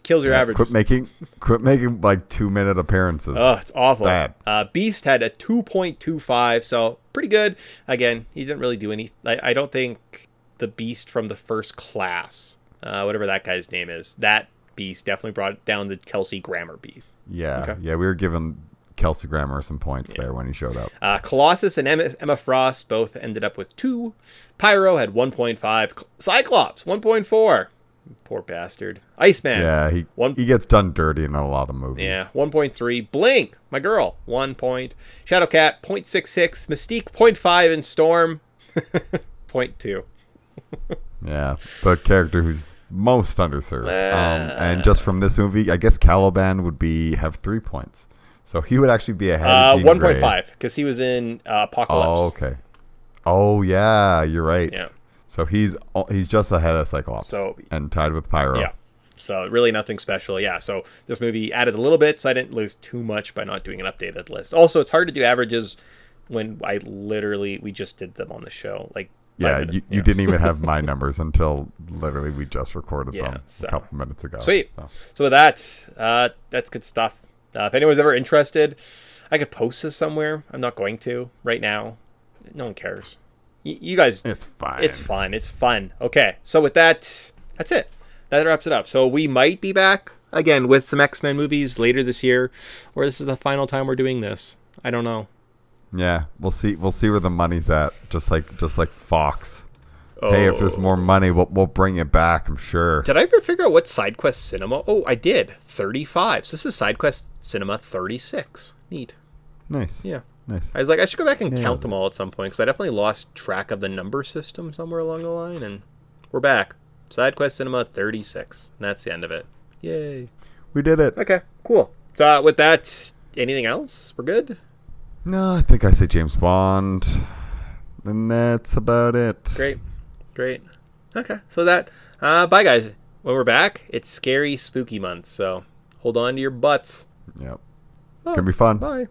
[SPEAKER 2] Kills your average.
[SPEAKER 3] Quit making quit making like two minute appearances.
[SPEAKER 2] Oh, it's awful.
[SPEAKER 3] Bad.
[SPEAKER 2] Uh, Beast had a 2.25, so pretty good. Again, he didn't really do any. I, I don't think the Beast from the first class, uh, whatever that guy's name is, that Beast definitely brought down the Kelsey Grammer Beast.
[SPEAKER 3] yeah,
[SPEAKER 2] okay.
[SPEAKER 3] yeah. We were giving Kelsey Grammer some points there when he showed up.
[SPEAKER 2] Uh, Colossus and Emma, Emma Frost both ended up with two. Pyro had 1.5. Cyclops 1.4. Poor bastard. Iceman.
[SPEAKER 3] Yeah, he
[SPEAKER 2] One-
[SPEAKER 3] he gets done dirty in a lot of movies.
[SPEAKER 2] Yeah, 1.3. Blink, my girl, 1 point. Shadowcat, 0.66. Mystique, 0.5. And Storm, 0.2.
[SPEAKER 3] Yeah, the character who's most underserved. um,
[SPEAKER 2] Uh.
[SPEAKER 3] and just from this movie, I guess Caliban would be have three points, so he would actually be ahead
[SPEAKER 2] Uh,
[SPEAKER 3] of
[SPEAKER 2] 1.5, because he was in uh, Apocalypse.
[SPEAKER 3] Oh, okay. Oh yeah, you're right.
[SPEAKER 2] Yeah.
[SPEAKER 3] So he's he's just ahead of Cyclops.
[SPEAKER 2] So-
[SPEAKER 3] and tied with Pyro.
[SPEAKER 2] Yeah. So really nothing special. Yeah. So this movie added a little bit, so I didn't lose too much by not doing an updated list. Also, it's hard to do averages when I literally we just did them on the show. Like
[SPEAKER 3] Yeah,
[SPEAKER 2] minutes-
[SPEAKER 3] you, you didn't even have my numbers until literally we just recorded
[SPEAKER 2] Yeah,
[SPEAKER 3] them
[SPEAKER 2] so-
[SPEAKER 3] a couple minutes ago.
[SPEAKER 2] Sweet.
[SPEAKER 3] So,
[SPEAKER 2] So with that, uh, that's good stuff. Uh, if anyone's ever interested, I could post this somewhere. I'm not going to right now. No one cares. You guys,
[SPEAKER 3] It's fine.
[SPEAKER 2] it's fun. It's fun. Okay, so with that, that's it. That wraps it up. So we might be back again with some X Men movies later this year, or this is the final time we're doing this. I don't know.
[SPEAKER 3] Yeah, we'll see. We'll see where the money's at. Just like just like Fox. Hey, if there's more oh. money, we'll we'll bring it back. I'm sure.
[SPEAKER 2] Did I ever figure out what SideQuest Cinema? Oh, I did. 35. So this is SideQuest Cinema 36. Neat.
[SPEAKER 3] Nice.
[SPEAKER 2] Yeah.
[SPEAKER 3] Nice.
[SPEAKER 2] I was like, I should go back and
[SPEAKER 3] Yeah.
[SPEAKER 2] count them all at some point because I definitely lost track of the number system somewhere along the line, and we're back. Side quest Cinema 36. And that's the end of it. Yay.
[SPEAKER 3] We did it.
[SPEAKER 2] Okay, cool. So uh, with that, anything else? We're good.
[SPEAKER 3] No, I think I say James Bond, and that's about it.
[SPEAKER 2] Great, great. Okay, so that. Uh, bye, guys. When we're back, it's scary, spooky month. So hold on to your butts.
[SPEAKER 3] Yep. Gonna be fun.
[SPEAKER 2] Bye.